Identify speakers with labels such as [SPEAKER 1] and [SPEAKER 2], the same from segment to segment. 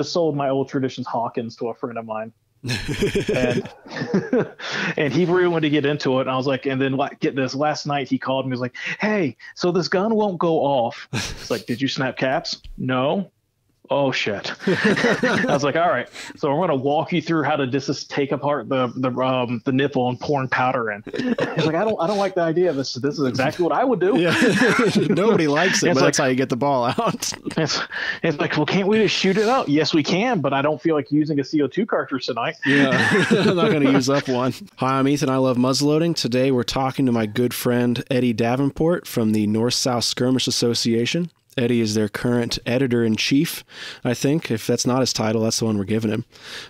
[SPEAKER 1] just sold my old traditions Hawkins to a friend of mine. and and he really wanted to get into it. And I was like, and then like, get this. Last night he called me. He was like, "Hey, so this gun won't go off." It's like, "Did you snap caps?" No oh shit. I was like all right. So i'm going to walk you through how to just take apart the the um the nipple and pouring powder in. He's like i don't i don't like the idea of this. This is exactly what i would do.
[SPEAKER 2] Yeah. Nobody likes it but like, that's how you get the ball out.
[SPEAKER 1] It's, it's like well can't we just shoot it out yes we can but i don't feel like using a co2 cartridge tonight.
[SPEAKER 2] Yeah. I'm not going to use up one. Hi i'm ethan. I love muzzleloading. Today we're talking to my good friend eddie davenport from the north south skirmish association Eddie is their current editor in chief, I think. If that's not his title, that's the one we're giving him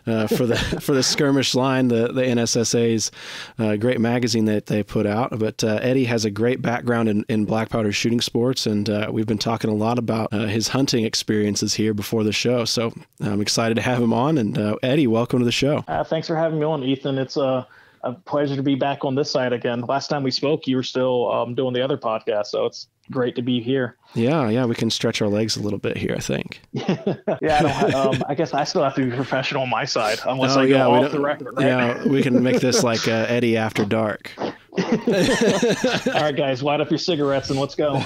[SPEAKER 2] uh, for the for the skirmish line, the the NSSA's uh, great magazine that they put out. But uh, Eddie has a great background in, in black powder shooting sports, and uh, we've been talking a lot about uh, his hunting experiences here before the show. So I'm excited to have him on. And uh, Eddie, welcome to the show.
[SPEAKER 1] thanks for having me on, Ethan. It's a a pleasure to be back on this side again. Last time we spoke, you were still um, doing the other podcast, so it's great to be here.
[SPEAKER 2] Yeah, yeah, we can stretch our legs a little bit here. I think.
[SPEAKER 1] yeah, I, don't, um, I guess I still have to be professional on my side, unless oh, I
[SPEAKER 2] yeah,
[SPEAKER 1] go off the record. Right?
[SPEAKER 2] Yeah, we can make this like uh, Eddie after dark.
[SPEAKER 1] All right, guys, light up your cigarettes and let's go.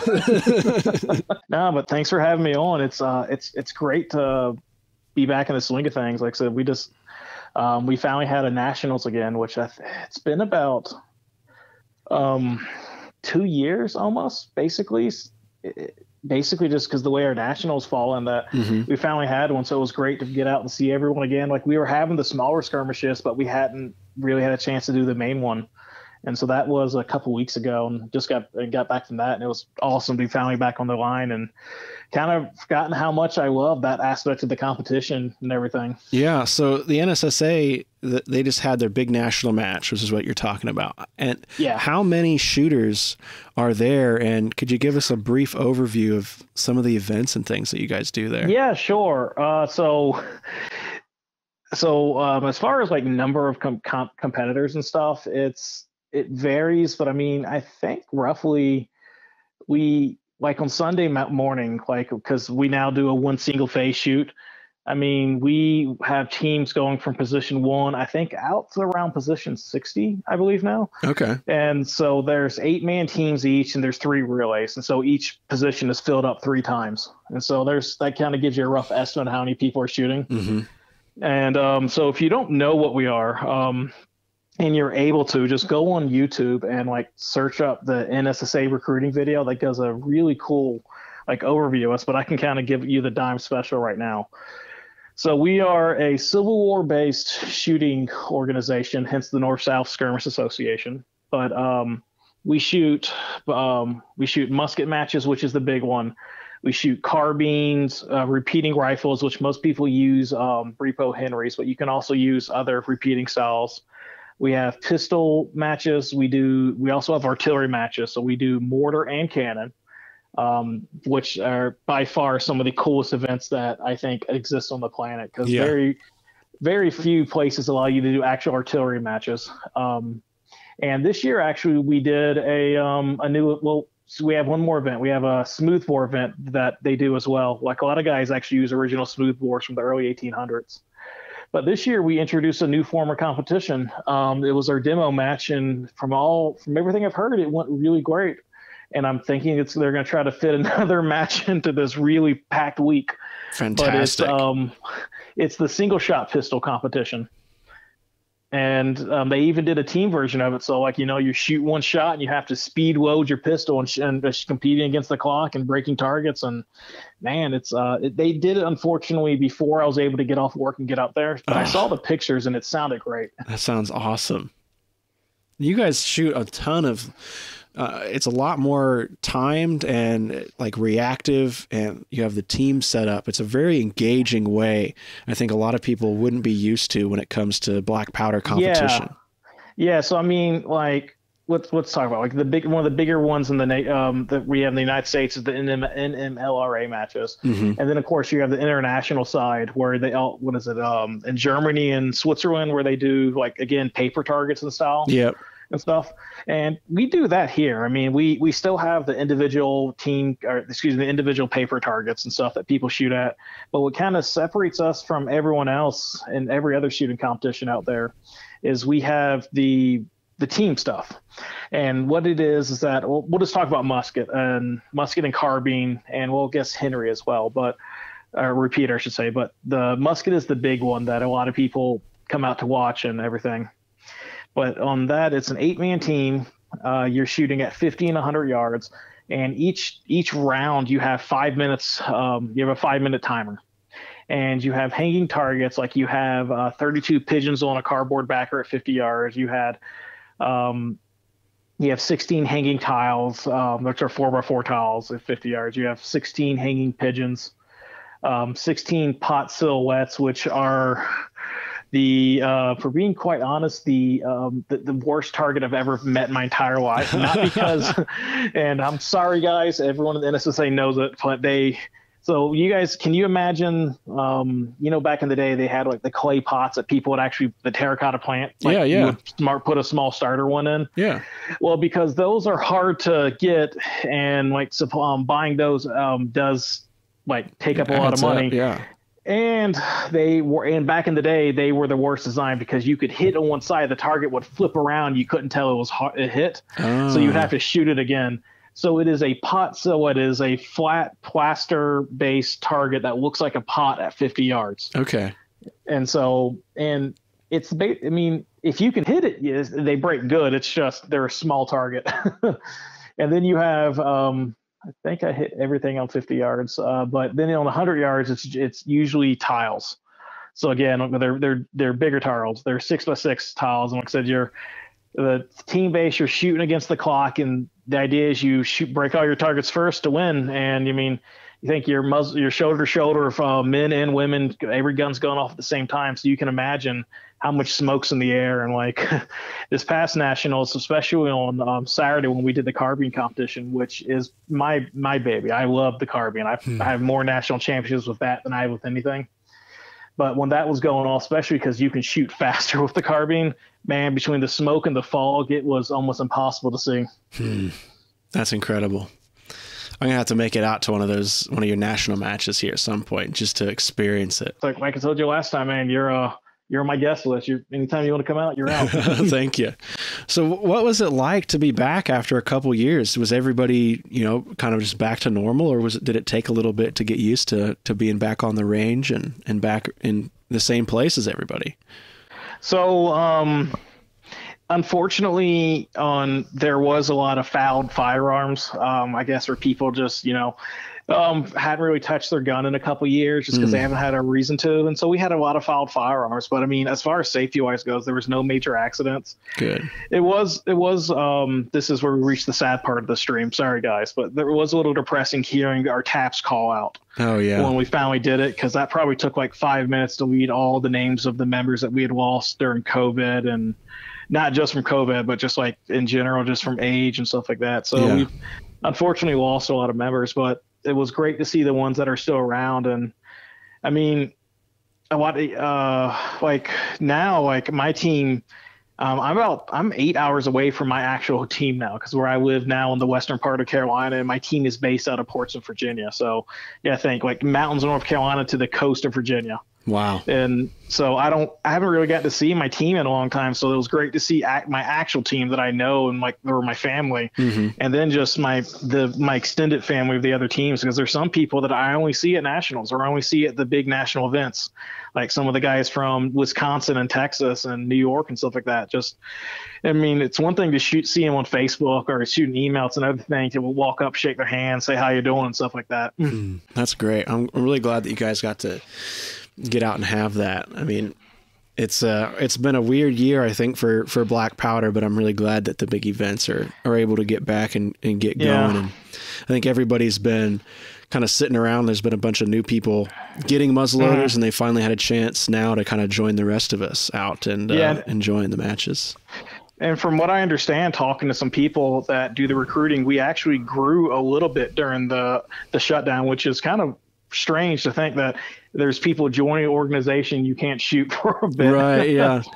[SPEAKER 1] no, but thanks for having me on. It's uh, it's it's great to be back in the swing of things. Like I said, we just um, we finally had a nationals again, which I th- it's been about um two years almost, basically. basically, just because the way our nationals fall in that mm-hmm. we finally had one, so it was great to get out and see everyone again. Like we were having the smaller skirmishes, but we hadn't really had a chance to do the main one. And so that was a couple weeks ago, and just got got back from that, and it was awesome to be finally back on the line and kind of forgotten how much I love that aspect of the competition and everything.
[SPEAKER 2] Yeah. So the NSSA, they just had their big national match, which is what you're talking about. And yeah. how many shooters are there? And could you give us a brief overview of some of the events and things that you guys do there?
[SPEAKER 1] Yeah, sure. Uh, so. So um, as far as like number of com- com- competitors and stuff, it's it varies, but I mean, I think roughly we like on Sunday morning, like because we now do a one single phase shoot. I mean, we have teams going from position one, I think, out to around position 60, I believe now.
[SPEAKER 2] Okay.
[SPEAKER 1] And so there's eight man teams each, and there's three relays. And so each position is filled up three times. And so there's that kind of gives you a rough estimate of how many people are shooting.
[SPEAKER 2] Mm-hmm.
[SPEAKER 1] And um, so if you don't know what we are, um, and you're able to just go on YouTube and like search up the NSSA recruiting video that does a really cool like overview of us, but I can kind of give you the dime special right now. So we are a Civil War based shooting organization, hence the North South Skirmish Association. But um, we shoot um, we shoot musket matches, which is the big one. We shoot carbines, uh, repeating rifles, which most people use um, Repo Henrys, but you can also use other repeating styles. We have pistol matches. We do. We also have artillery matches. So we do mortar and cannon, um, which are by far some of the coolest events that I think exist on the planet because yeah. very, very few places allow you to do actual artillery matches. Um, and this year, actually, we did a um, a new well. So we have one more event. We have a smoothbore event that they do as well. Like a lot of guys actually use original smoothbores from the early 1800s. But this year we introduced a new form of competition. Um, it was our demo match, and from all from everything I've heard, it went really great. And I'm thinking it's they're going to try to fit another match into this really packed week.
[SPEAKER 2] Fantastic. But
[SPEAKER 1] it's, um, it's the single shot pistol competition and um, they even did a team version of it. So like you know, you shoot one shot and you have to speed load your pistol and, sh- and uh, competing against the clock and breaking targets. And man, it's uh, it, they did it unfortunately before I was able to get off work and get out there. But I saw the pictures and it sounded great.
[SPEAKER 2] That sounds awesome. You guys shoot a ton of uh, it's a lot more timed and like reactive and you have the team set up. It's a very engaging way i think a lot of people wouldn't be used to when it comes to black powder competition.
[SPEAKER 1] Yeah, yeah so i mean like let's let's talk about like the big one of the bigger ones in the um that we have in the United States is the NM, NMLRA matches,
[SPEAKER 2] mm-hmm.
[SPEAKER 1] and then of course you have the international side where they all what is it um in Germany and Switzerland where they do like again paper targets and style.
[SPEAKER 2] Yep
[SPEAKER 1] and stuff. And we do that here. I mean, we we still have the individual team, or excuse me, the individual paper targets and stuff that people shoot at. But what kind of separates us from everyone else and every other shooting competition out there is we have the the team stuff. And what it is is that we'll, we'll just talk about musket and musket and carbine, and we'll guess Henry as well, but or repeater, I should say. But the musket is the big one that a lot of people come out to watch and everything. But on that, it's an eight-man team. Uh, you're shooting at 50 and 100 yards, and each each round you have five minutes. Um, you have a five-minute timer, and you have hanging targets. Like you have uh, 32 pigeons on a cardboard backer at 50 yards. You had um, you have 16 hanging tiles, um, which are four by four tiles at 50 yards. You have 16 hanging pigeons, um, 16 pot silhouettes, which are the, uh, for being quite honest, the, um, the, the worst target I've ever met in my entire life. Not because, and I'm sorry guys, everyone in the NSSA knows it, but they so you guys, can you imagine? Um, you know, back in the day, they had like the clay pots that people would actually the terracotta plant. Like,
[SPEAKER 2] yeah, yeah. You would
[SPEAKER 1] smart put a small starter one in.
[SPEAKER 2] Yeah.
[SPEAKER 1] Well, because those are hard to get, and like um, buying those um, does like take up a lot of money.
[SPEAKER 2] Up, yeah.
[SPEAKER 1] And they were, and back in the day, they were the worst design because you could hit on one side, the target would flip around, you couldn't tell it was hot, it hit, oh. so you'd have to shoot it again. So it is a pot. So it is a flat plaster based target that looks like a pot at 50 yards.
[SPEAKER 2] Okay.
[SPEAKER 1] And so, and it's, I mean, if you can hit it, they break good. It's just they're a small target. and then you have, um, I think I hit everything on 50 yards, uh, but then on 100 yards, it's it's usually tiles. So again, they're they're they're bigger tiles. They're six by six tiles, and like I said, you're the team base. You're shooting against the clock, and the idea is you shoot break all your targets first to win. And you mean you think you're muzzle, you're shoulder to shoulder of uh, men and women. Every gun's going off at the same time, so you can imagine how much smoke's in the air. And like this past nationals, especially on um, Saturday when we did the carbine competition, which is my my baby. I love the carbine. I, hmm. I have more national championships with that than I have with anything. But when that was going on, especially because you can shoot faster with the carbine, man, between the smoke and the fog, it was almost impossible to see.
[SPEAKER 2] Hmm. That's incredible. I'm gonna have to make it out to one of those one of your national matches here at some point just to experience it.
[SPEAKER 1] Like like I told you last time, man, you're uh you're on my guest list. You anytime you want to come out, you're out.
[SPEAKER 2] Thank you. So, what was it like to be back after a couple years? Was everybody, you know, kind of just back to normal, or was it did it take a little bit to get used to to being back on the range and and back in the same place as everybody?
[SPEAKER 1] So, um, unfortunately, on there was a lot of fouled firearms. Um, I guess where people just, you know, um, hadn't really touched their gun in a couple years just because mm. they haven't had a reason to. And so we had a lot of fouled firearms. But I mean, as far as safety wise goes, there was no major accidents.
[SPEAKER 2] Good.
[SPEAKER 1] It was, it was, um, this is where we reached the sad part of the stream. Sorry, guys. But there was a little depressing hearing our taps call out.
[SPEAKER 2] Oh, yeah.
[SPEAKER 1] When we finally did it, because that probably took like five minutes to read all the names of the members that we had lost during COVID and not just from COVID, but just like in general, just from age and stuff like that. So yeah. we unfortunately lost a lot of members, but it was great to see the ones that are still around. And I mean, a lot, uh, like now, like my team, um, I'm about I'm eight hours away from my actual team now because where I live now in the western part of Carolina, and my team is based out of Portsmouth, Virginia. So yeah, I think like mountains of North Carolina to the coast of Virginia.
[SPEAKER 2] Wow.
[SPEAKER 1] And so I don't, I haven't really got to see my team in a long time. So it was great to see act, my actual team that I know and like, or my family. Mm-hmm. And then just my, the, my extended family of the other teams, because there's some people that I only see at nationals or I only see at the big national events. Like some of the guys from Wisconsin and Texas and New York and stuff like that. Just, I mean, it's one thing to shoot, see them on Facebook or shoot an email. It's another thing to walk up, shake their hand, say how you doing and stuff like that.
[SPEAKER 2] Mm, that's great. I'm really glad that you guys got to get out and have that. I mean, it's uh it's been a weird year I think for for Black Powder, but I'm really glad that the big events are are able to get back and and get yeah. going. And I think everybody's been kind of sitting around. There's been a bunch of new people getting muzzleloaders, mm. and they finally had a chance now to kind of join the rest of us out and uh, yeah. enjoying the matches.
[SPEAKER 1] And from what I understand, talking to some people that do the recruiting, we actually grew a little bit during the the shutdown, which is kind of strange to think that there's people joining an organization you can't shoot for a bit.
[SPEAKER 2] Right. Yeah.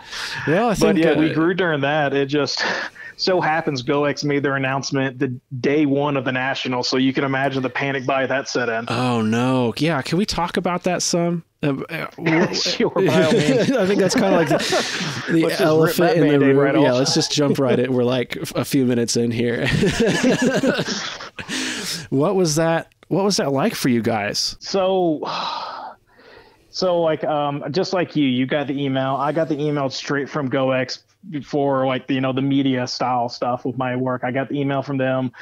[SPEAKER 2] Well, I think.
[SPEAKER 1] but yeah,
[SPEAKER 2] uh,
[SPEAKER 1] we grew during that. It just so happens GoEx made their announcement the day one of the national, so you can imagine the panic buy that set in.
[SPEAKER 2] Oh no! Yeah, can we talk about that some? Uh, uh,
[SPEAKER 1] sure, by all means.
[SPEAKER 2] I think that's kind of like the, the
[SPEAKER 1] Let's just rip
[SPEAKER 2] elephant in the room.
[SPEAKER 1] right
[SPEAKER 2] yeah,
[SPEAKER 1] off.
[SPEAKER 2] let's just jump right in. We're like a few minutes in here. what was that? What was that like for you guys?
[SPEAKER 1] So, so like, um, just like you, you got the email. I got the email straight from GoEx before like the, you know the media style stuff with my work. I got the email from them,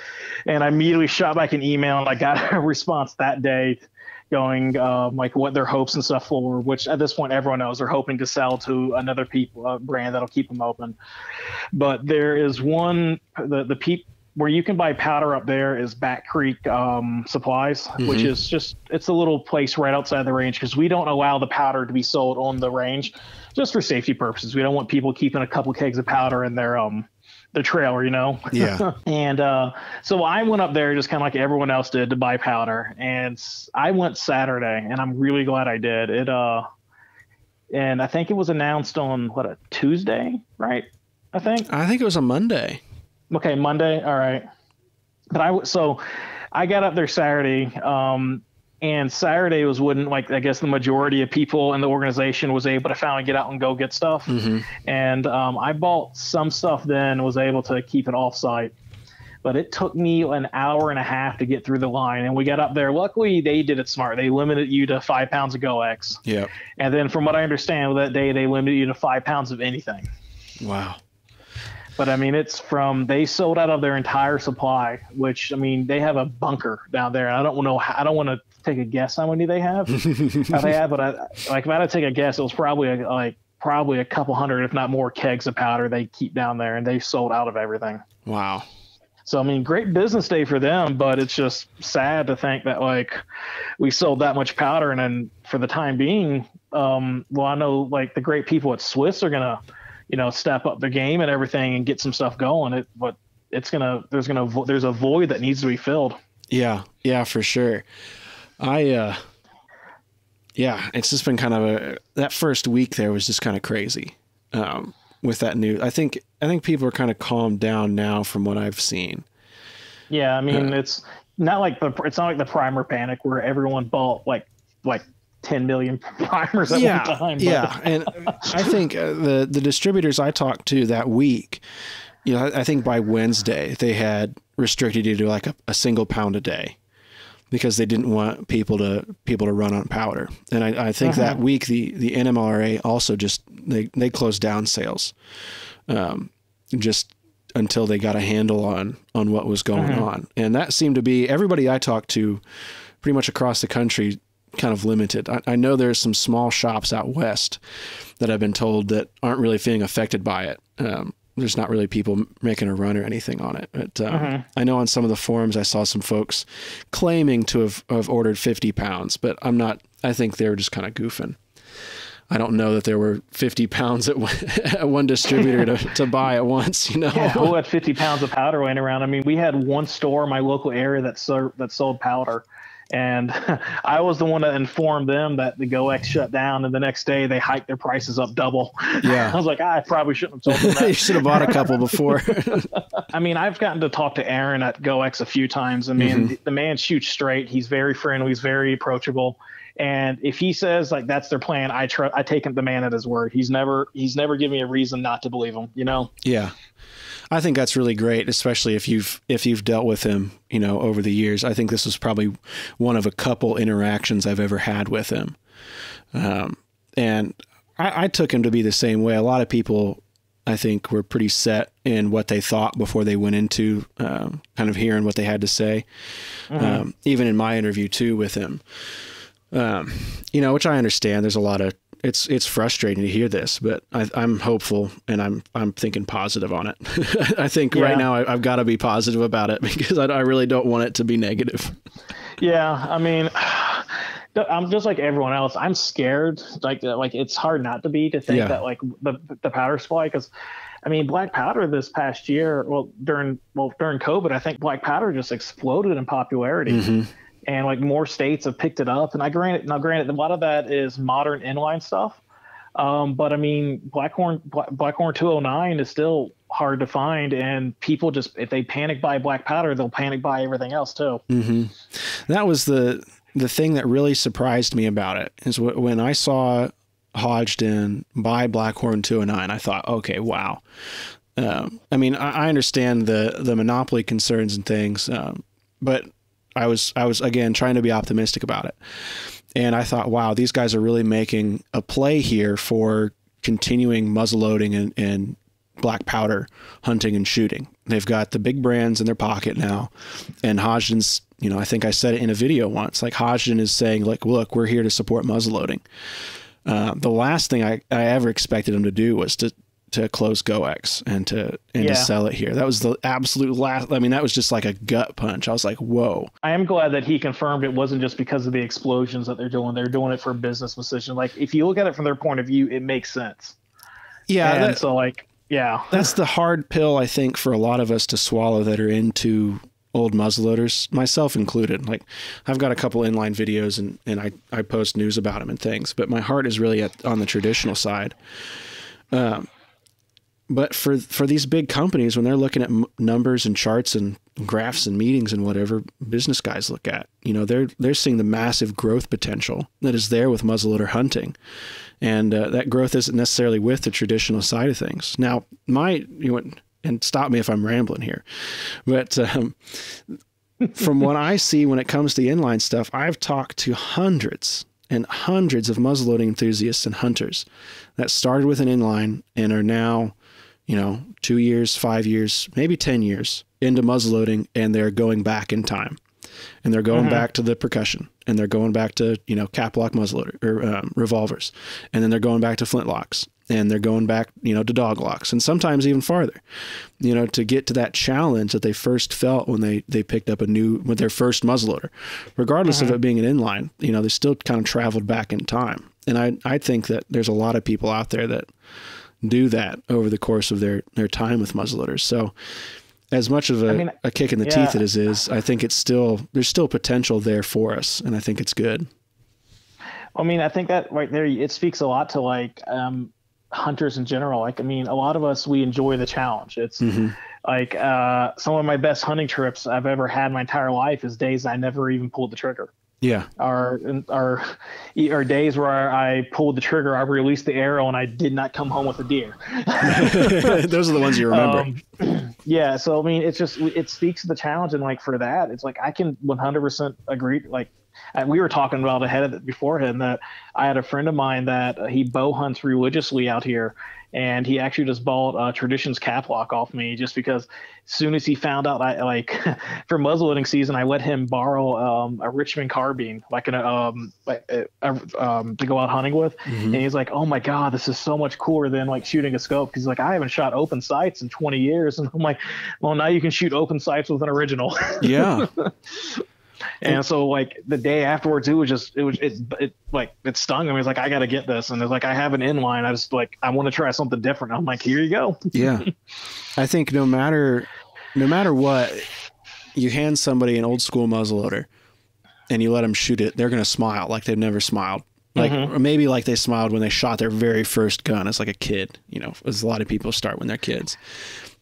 [SPEAKER 1] and I immediately shot back an email, and I got a response that day. Going um, like what their hopes and stuff for, which at this point everyone knows they're hoping to sell to another people uh, brand that'll keep them open. But there is one the the peep where you can buy powder up there is Back Creek um, Supplies, which
[SPEAKER 2] Mhm.
[SPEAKER 1] is just it's a little place right outside the range because we don't allow the powder to be sold on the range, just for safety purposes. We don't want people keeping a couple kegs of powder in their um their trailer, you know.
[SPEAKER 2] Yeah.
[SPEAKER 1] and uh, so I went up there just kind of like everyone else did to buy powder, and I went Saturday, and I'm really glad I did. It uh, and I think it was announced on what a Tuesday, right? I think.
[SPEAKER 2] I think it was a Monday.
[SPEAKER 1] Okay, Monday. All right. But I so I got up there Saturday, um, and Saturday was when like I guess the majority of people in the organization was able to finally get out and go get stuff.
[SPEAKER 2] hmm
[SPEAKER 1] And um, I bought some stuff then, was able to keep it off site. But it took me an hour and a half to get through the line, and we got up there. Luckily, they did it smart. They limited you to five pounds of GoEx,
[SPEAKER 2] Yeah.
[SPEAKER 1] and then from what I understand, that day they limited you to five pounds of anything.
[SPEAKER 2] Wow.
[SPEAKER 1] But I mean, it's from they sold out of their entire supply, which I mean, they have a bunker down there. I don't know. I don't want to take a guess how many they have. how they have, but I like if I had to take a guess, it was probably a, like probably a couple hundred, if not more, kegs of powder they keep down there, and they sold out of everything.
[SPEAKER 2] Wow.
[SPEAKER 1] So I mean, great business day for them, but it's just sad to think that like we sold that much powder, and then for the time being, um, well, I know like the great people at Swiss are gonna, you know, step up their game and everything and get some stuff going. It, but it's gonna there's gonna vo- there's a void that needs to be filled.
[SPEAKER 2] Yeah, yeah, for sure. I uh yeah, it's just been kind of a that first week there was just kind of crazy. Um with that new I think I think people are kind of calmed down now from what I've seen.
[SPEAKER 1] Yeah, I mean, it's not like the it's not like the primer panic where everyone bought like like 10 million primers at
[SPEAKER 2] yeah,
[SPEAKER 1] one time.
[SPEAKER 2] yeah, and I think uh, the the distributors I talked to that week, you know, I, I think by Wednesday they had restricted you to like a, a single pound a day because they didn't want people to people to run on powder. And I, I think
[SPEAKER 1] Uh-huh.
[SPEAKER 2] that week the the NMRA also just they they closed down sales, um, just until they got a handle on on what was going
[SPEAKER 1] Uh-huh.
[SPEAKER 2] on. And that seemed to be everybody I talked to, pretty much across the country, kind of limited. I, I know there's some small shops out west that I've been told that aren't really feeling affected by it. Um, there's not really people making a run or anything on it. But um,
[SPEAKER 1] Uh-huh.
[SPEAKER 2] I know on some of the forums I saw some folks claiming to have, have ordered 50 pounds, but I'm not. I think they were just kind of goofing. I don't know that there were 50 pounds at one, at one distributor to, to buy at once. You know.
[SPEAKER 1] Yeah, who had 50 pounds of powder laying around? I mean, we had one store in my local area that served, that sold powder, and I was the one that informed them that the GoEx shut down, and the next day they hiked their prices up double.
[SPEAKER 2] Yeah.
[SPEAKER 1] I was like, I probably shouldn't have told them
[SPEAKER 2] you should have bought a couple before.
[SPEAKER 1] I mean, I've gotten to talk to Aaron at GoX a few times. I mean, mm-hmm. the man shoots straight. He's very friendly. He's very approachable. And if he says like that's their plan, I try. I take him the man at his word. He's never he's never given me a reason not to believe him. You know.
[SPEAKER 2] Yeah. I think that's really great, especially if you've if you've dealt with him, you know, over the years. I think this was probably one of a couple interactions I've ever had with him, um, and I, I took him to be the same way. A lot of people, I think, were pretty set in what they thought before they went into um, kind of hearing what they had to say. Um, even in my interview too with him, um, you know, which I understand. There's a lot of it's it's frustrating to hear this, but I, I'm hopeful and I'm I'm thinking positive on it. I think
[SPEAKER 1] Yeah.
[SPEAKER 2] right now I, I've got to be positive about it because I, I really don't want it to be negative.
[SPEAKER 1] Yeah, I mean, I'm just like everyone else. I'm scared. Like, like it's hard not to be to think
[SPEAKER 2] Yeah.
[SPEAKER 1] that like the the powder supply because. I mean, black powder this past year, well, during well during COVID, I think black powder just exploded in popularity,
[SPEAKER 2] Mhm.
[SPEAKER 1] And like more states have picked it up. And I granted, now granted, a lot of that is modern inline stuff. Um, but I mean, Blackhorn Blackhorn 209 is still hard to find, and people just if they panic buy black powder, they'll panic buy everything else too.
[SPEAKER 2] Mm-hmm. That was the the thing that really surprised me about it is when I saw Hodgdon buy Blackhorn 209, I thought, okay, wow. Um, I mean, I, I, understand the the monopoly concerns and things, um, but I was I was again trying to be optimistic about it. And I thought, wow, these guys are really making a play here for continuing muzzleloading and, and black powder hunting and shooting. They've got the big brands in their pocket now. And Hodgdon's, you know, I think I said it in a video once, like Hodgdon is saying, like, look, we're here to support muzzleloading. Uh, the last thing I, I ever expected them to do was to to close GoEx and to and yeah. to sell it here. That was the absolute last. I mean, that was just like a gut punch. I was like, whoa.
[SPEAKER 1] I am glad that he confirmed it wasn't just because of the explosions that they're doing. They're doing it for a business decision. Like if you look at it from their point of view, it makes sense.
[SPEAKER 2] Yeah.
[SPEAKER 1] And that, so like, yeah,
[SPEAKER 2] that's the hard pill I think for a lot of us to swallow that are into old muzzleloaders, myself included. Like I've got a couple inline videos and, and I, I post news about them and things, but my heart is really at, on the traditional side. Um, but for for these big companies when they're looking at numbers and charts and graphs and meetings and whatever business guys look at you know they're they're seeing the massive growth potential that is there with muzzleloader hunting. And uh, that growth isn't necessarily with the traditional side of things. Now my you know, and stop me if i'm rambling here but um, from what i see when it comes to inline stuff i've talked to hundreds and hundreds of muzzleloading enthusiasts and hunters that started with an inline and are now you know, two years, five years, maybe 10 years into muzzleloading and they're going back in time and they're going mm-hmm. back to the percussion and they're going back to, you know, caplock muzzleloader or um, revolvers. And then they're going back to flintlocks and they're going back, you know, to dog locks and sometimes even farther, you know, to get to that challenge that they first felt when they, they picked up a new, with their first muzzleloader, regardless mm-hmm. of it being an inline, you know, they still kind of traveled back in time. And I, I think that there's a lot of people out there that, do that over the course of their, their time with muzzleloaders. So as much of a, I mean, a kick in the yeah. teeth it is, is, I think it's still, there's still potential there for us. And I think it's good.
[SPEAKER 1] I mean, I think that right there, it speaks a lot to like, um, hunters in general. Like, I mean, a lot of us, we enjoy the challenge. It's mm-hmm. like, uh, some of my best hunting trips I've ever had my entire life is days I never even pulled the trigger.
[SPEAKER 2] Yeah.
[SPEAKER 1] our are are days where I pulled the trigger, I released the arrow, and I did not come home with a deer.
[SPEAKER 2] Those are the ones you remember.
[SPEAKER 1] Um, yeah. So I mean, it's just it speaks to the challenge, and like for that, it's like I can 100% agree. Like we were talking about ahead of it beforehand that I had a friend of mine that he bow hunts religiously out here, and he actually just bought uh, Traditions Caplock off me just because as soon as he found out I like for muzzleloading season I let him borrow um, a Richmond carbine like an um, like, uh, um to go out hunting with, mm-hmm. and he's like, oh my god, this is so much cooler than like shooting a scope because like I haven't shot open sights in 20 years, and I'm like, well now you can shoot open sights with an original.
[SPEAKER 2] Yeah.
[SPEAKER 1] And so like the day afterwards, it was just it was it, it like it stung me. It's like I got to get this, and it's like I have an inline. I just like I want to try something different. I'm like, here you go.
[SPEAKER 2] yeah, I think no matter no matter what, you hand somebody an old school muzzleloader, and you let them shoot it, they're gonna smile like they've never smiled. Like mm-hmm. or maybe like they smiled when they shot their very first gun as like a kid. You know, as a lot of people start when they're kids.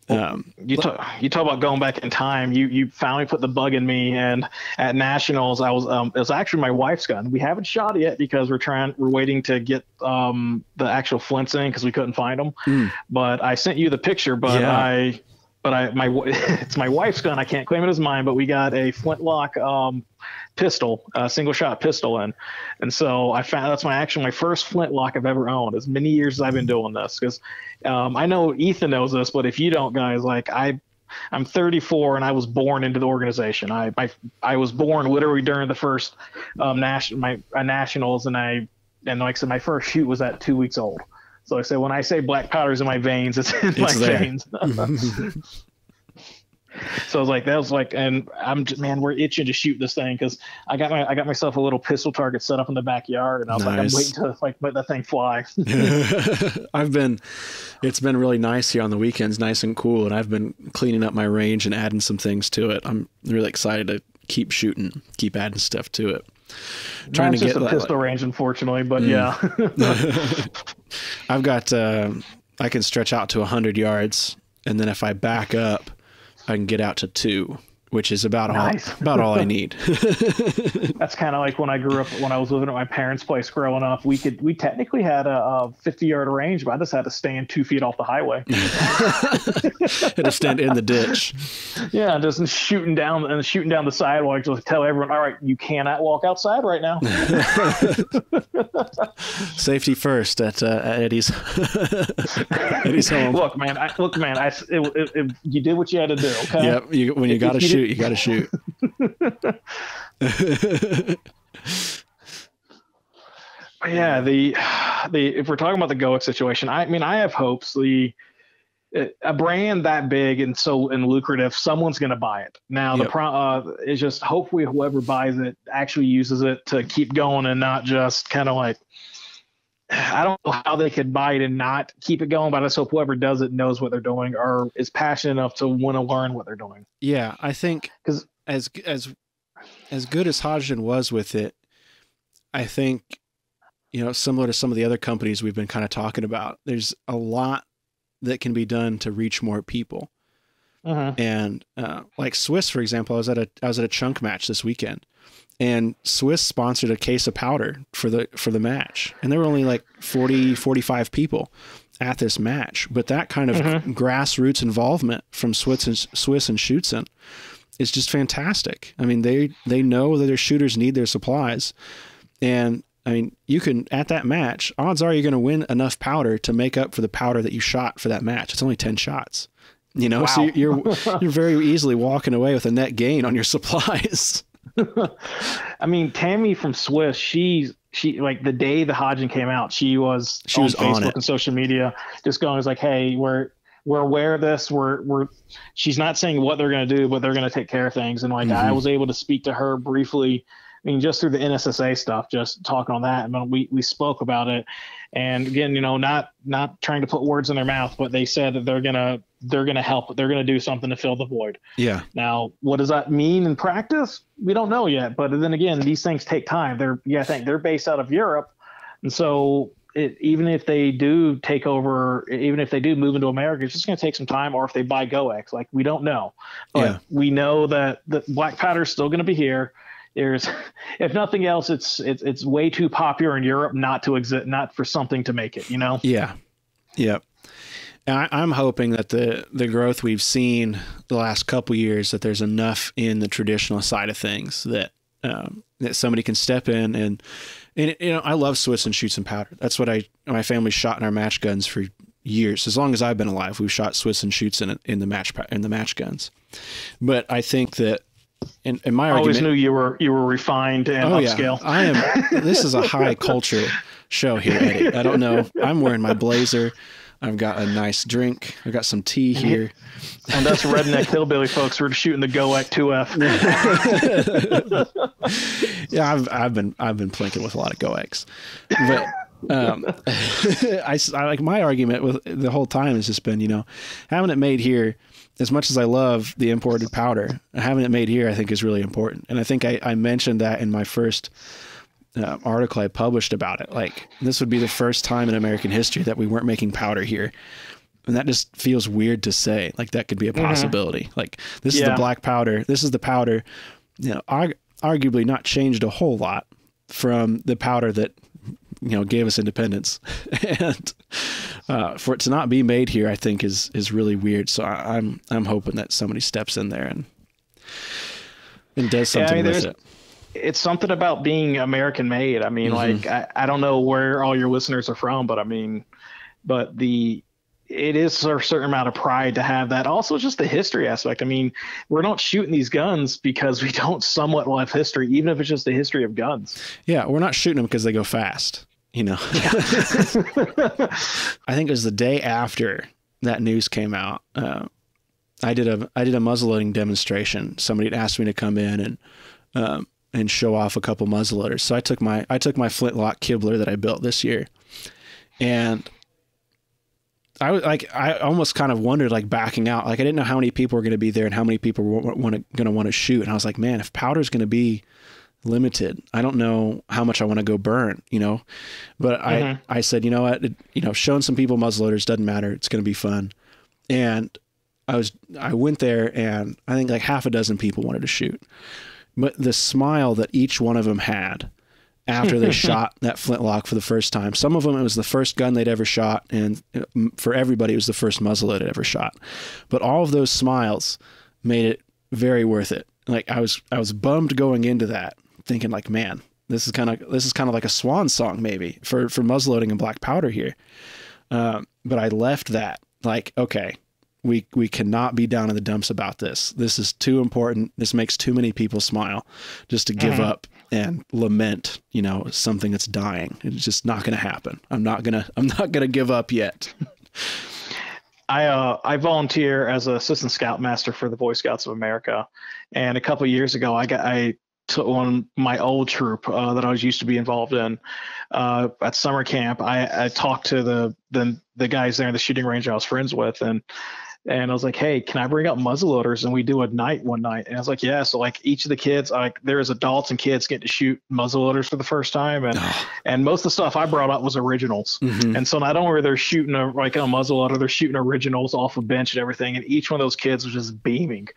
[SPEAKER 1] Um, you talk you talk about going back in time. You you finally put the bug in me, and at nationals, I was um, it was actually my wife's gun. We haven't shot it yet because we're trying we're waiting to get um the actual flints in because we couldn't find them. Mm. But I sent you the picture, but yeah. I but I my it's my wife's gun. I can't claim it as mine, but we got a flintlock um pistol, a single shot pistol in. And so I found that's my actually my first flintlock I've ever owned as many years as I've been doing this. Cause um, I know Ethan knows this, but if you don't guys, like I, I'm 34 and I was born into the organization. I, I, I was born literally during the first um, national, my uh, nationals. And I, and like I said, my first shoot was at two weeks old. So I say, when I say black powder's in my veins, it's in it's my there. veins. so I was like, that was like, and I'm just, man, we're itching to shoot this thing because I got my, I got myself a little pistol target set up in the backyard, and I was nice. like, I'm waiting to like let that thing fly.
[SPEAKER 2] I've been, it's been really nice here on the weekends, nice and cool, and I've been cleaning up my range and adding some things to it. I'm really excited to keep shooting, keep adding stuff to it. Trying
[SPEAKER 1] Mine's
[SPEAKER 2] to
[SPEAKER 1] just
[SPEAKER 2] get
[SPEAKER 1] a
[SPEAKER 2] that,
[SPEAKER 1] pistol range, unfortunately, but yeah.
[SPEAKER 2] I've got uh, I can stretch out to 100 yards and then if I back up, I can get out to 2, which is about
[SPEAKER 1] Nice.
[SPEAKER 2] all about all I need.
[SPEAKER 1] That's kind of like when I grew up. When I was living at my parents' place growing up, we could we technically had a, a 50 yard range, but I just had to stand two feet off the highway.
[SPEAKER 2] Had to stand in the ditch.
[SPEAKER 1] yeah, just shooting down and shooting down the sidewalk. Just tell everyone, all right, you cannot walk outside right now.
[SPEAKER 2] Safety first at, uh, at Eddie's Eddie's home.
[SPEAKER 1] look, man, I, look, man, I it, it, it, you did what you had to do. Okay.
[SPEAKER 2] Yep, you, when you got to
[SPEAKER 1] you
[SPEAKER 2] shoot, you got to shoot.
[SPEAKER 1] Yeah, the the if we're talking about the GoEx situation, I mean, I have hopes the a brand that big and so and lucrative, someone's going to buy it. Now the
[SPEAKER 2] Yep.
[SPEAKER 1] pro uh, is just hopefully whoever buys it actually uses it to keep going and not just kind of like. I don't know how they could buy it and not keep it going, but I just hope whoever does it knows what they're doing or is passionate enough to want to learn what they're doing.
[SPEAKER 2] Yeah, I think
[SPEAKER 1] 'Cause-
[SPEAKER 2] as as as good as Hodgdon was with it, I think you know similar to some of the other companies we've been kind of talking about. There's a lot that can be done to reach more people,
[SPEAKER 1] Mm-hmm.
[SPEAKER 2] and uh, like Swiss, for example, I was at a I was at a chunk match this weekend, and Swiss sponsored a case of powder for the for the match, and there were only like 40 45 people at this match, but that kind of
[SPEAKER 1] Mhm.
[SPEAKER 2] grassroots involvement from Swiss and Swiss and Schuetzen is just fantastic. I mean, they they know that their shooters need their supplies, and I mean, you can at that match. Odds are you're going to win enough powder to make up for the powder that you shot for that match. It's only ten shots, you know. So you're you're very easily walking away with a net gain on your supplies.
[SPEAKER 1] I mean, Tammy from Swiss, she's she like the day the Hodgdon came out, she was
[SPEAKER 2] She
[SPEAKER 1] on
[SPEAKER 2] was on
[SPEAKER 1] Facebook
[SPEAKER 2] it.
[SPEAKER 1] and social media, just going was like, "Hey, we're we're aware of this. We're we're." She's not saying what they're going to do, but they're going to take care of things. And like, I
[SPEAKER 2] Mhm.
[SPEAKER 1] was able to speak to her briefly. I mean, just through the NSSA stuff, just talking on that, and we we spoke about it. And again, you know, not not trying to put words in their mouth, but they said that they're gonna they're gonna help. They're gonna do something to fill the void.
[SPEAKER 2] Yeah,
[SPEAKER 1] Now, what does that mean in practice? We don't know yet. But then again, these things take time. They're yeah, I think they're based out of Europe, and so it, even if they do take over, even if they do move into America, it's just going to take some time. Or if they buy GoEx, like we don't know, but
[SPEAKER 2] Yeah.
[SPEAKER 1] we know that the black powder is still going to be here. There's, if nothing else, it's it's it's way too popular in Europe not to exist, not for something to make it. You know.
[SPEAKER 2] yeah, yeah. I, I'm hoping that the the growth we've seen the last couple years that there's enough in the traditional side of things that um, that somebody can step in and and you know I love Swiss and Schuetzen powder. That's what I my family shot in our match guns for years. As long as I've been alive, we've shot Swiss and Schuetzen in the match in the match guns. But I think that in, in my
[SPEAKER 1] I always
[SPEAKER 2] argument,
[SPEAKER 1] knew you were you were refined and
[SPEAKER 2] Oh
[SPEAKER 1] upscale.
[SPEAKER 2] yeah, I am. This is a high culture show here, Eddie. I don't know. I'm wearing my blazer. I've got a nice drink. I've got some tea here.
[SPEAKER 1] And us redneck hillbilly folks were shooting the GoEx 2F.
[SPEAKER 2] Yeah, I've I've been I've been plinking with a lot of GoEx, but um, I, I like my argument with the whole time has just been you know having it made here. As much as I love the imported powder, having it made here I think is really important, and I think I, I mentioned that in my first uh, article I published about it. Like this would be the first time in American history that we weren't making powder here. And that just feels weird to say. Like that could be a possibility. Like this is the black powder. This is the powder. You know, arg- arguably not changed a whole lot from the powder that you know gave us independence. and uh, for it to not be made here, I think is is really weird. So I, I'm I'm hoping that somebody steps in there and and does
[SPEAKER 1] Yeah, I
[SPEAKER 2] something
[SPEAKER 1] mean,
[SPEAKER 2] with it.
[SPEAKER 1] It's something about being American made. I mean, like I, I don't know where all your listeners are from, but I mean, but the it is a certain amount of pride to have that. Also, just the history aspect. I mean, we're not shooting these guns because we don't somewhat love history, even if it's just the history of guns.
[SPEAKER 2] Yeah, we're not shooting them because they go fast. You know, I think it was the day after that news came out. Uh, I did a I did a muzzleloading demonstration. Somebody had asked me to come in and um, and show off a couple muzzleloaders. So I took my I took my flintlock Kibler that I built this year, and I was like, I almost kind of wondered, like backing out. Like I didn't know how many people were going to be there and how many people were want going to want to shoot. And I was like, man, if powder's going to be limited, I don't know how much I want to go burn, you know. But mm-hmm. I, I said, you know what, it, you know, showing some people muzzleloaders doesn't matter. It's going to be fun. And I was, I went there, and I think like half a dozen people wanted to shoot. But the smile that each one of them had after they shot that flintlock for the first time. Some of them, it was the first gun they'd ever shot, and uh, for everybody, it was the first muzzle they'd ever shot. But all of those smiles made it very worth it. Like I was, I was bummed going into that, thinking like, man, this is kind of this is kind of like a swan song maybe for for muzzleloading and black powder here. Um, but I left that like, okay, we we cannot be down in the dumps about this. This is too important. This makes too many people smile just to give mm-hmm. up and lament, you know, something that's dying. It's just not going to happen. I'm not going to I'm not going to give up yet.
[SPEAKER 1] I uh, I volunteer as an assistant scoutmaster for the Boy Scouts of America, and a couple years ago, I got I took on my old troop uh, that I was used to be involved in uh, at summer camp. I, I talked to the, the the guys there in the shooting range I was friends with, and and I was like, "Hey, can I bring up muzzleloaders?" And we do a night one night, and I was like, "Yeah." So like each of the kids, like there's adults and kids get to shoot muzzleloaders for the first time, and and most of the stuff I brought up was originals. Mm-hmm. And so not only are they shooting a like a muzzleloader, they're shooting originals off a bench and everything, and each one of those kids was just beaming.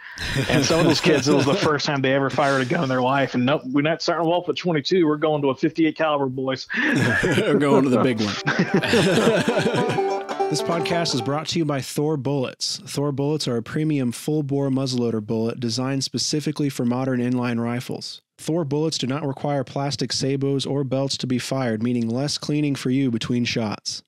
[SPEAKER 1] and some of those kids, it was the first time they ever fired a gun in their life, and nope, we're not starting off at 22. We're going to a 58 caliber, boys.
[SPEAKER 2] we're going to the big one. This podcast is brought to you by Thor Bullets. Thor Bullets are a premium full bore muzzleloader bullet designed specifically for modern inline rifles. Thor bullets do not require plastic sabots or belts to be fired, meaning less cleaning for you between shots.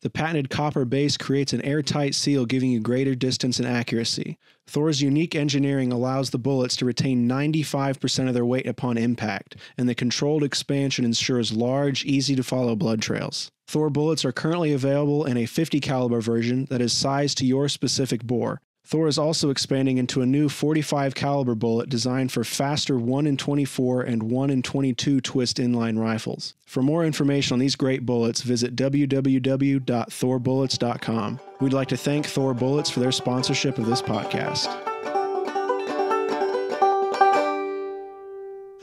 [SPEAKER 2] The patented copper base creates an airtight seal, giving you greater distance and accuracy. Thor's unique engineering allows the bullets to retain 95% of their weight upon impact, and the controlled expansion ensures large, easy to follow blood trails. Thor bullets are currently available in a 50 caliber version that is sized to your specific bore. Thor is also expanding into a new 45 caliber bullet designed for faster 1 in 24 and 1 in 22 twist inline rifles. For more information on these great bullets, visit www.thorbullets.com. We'd like to thank Thor Bullets for their sponsorship of this podcast.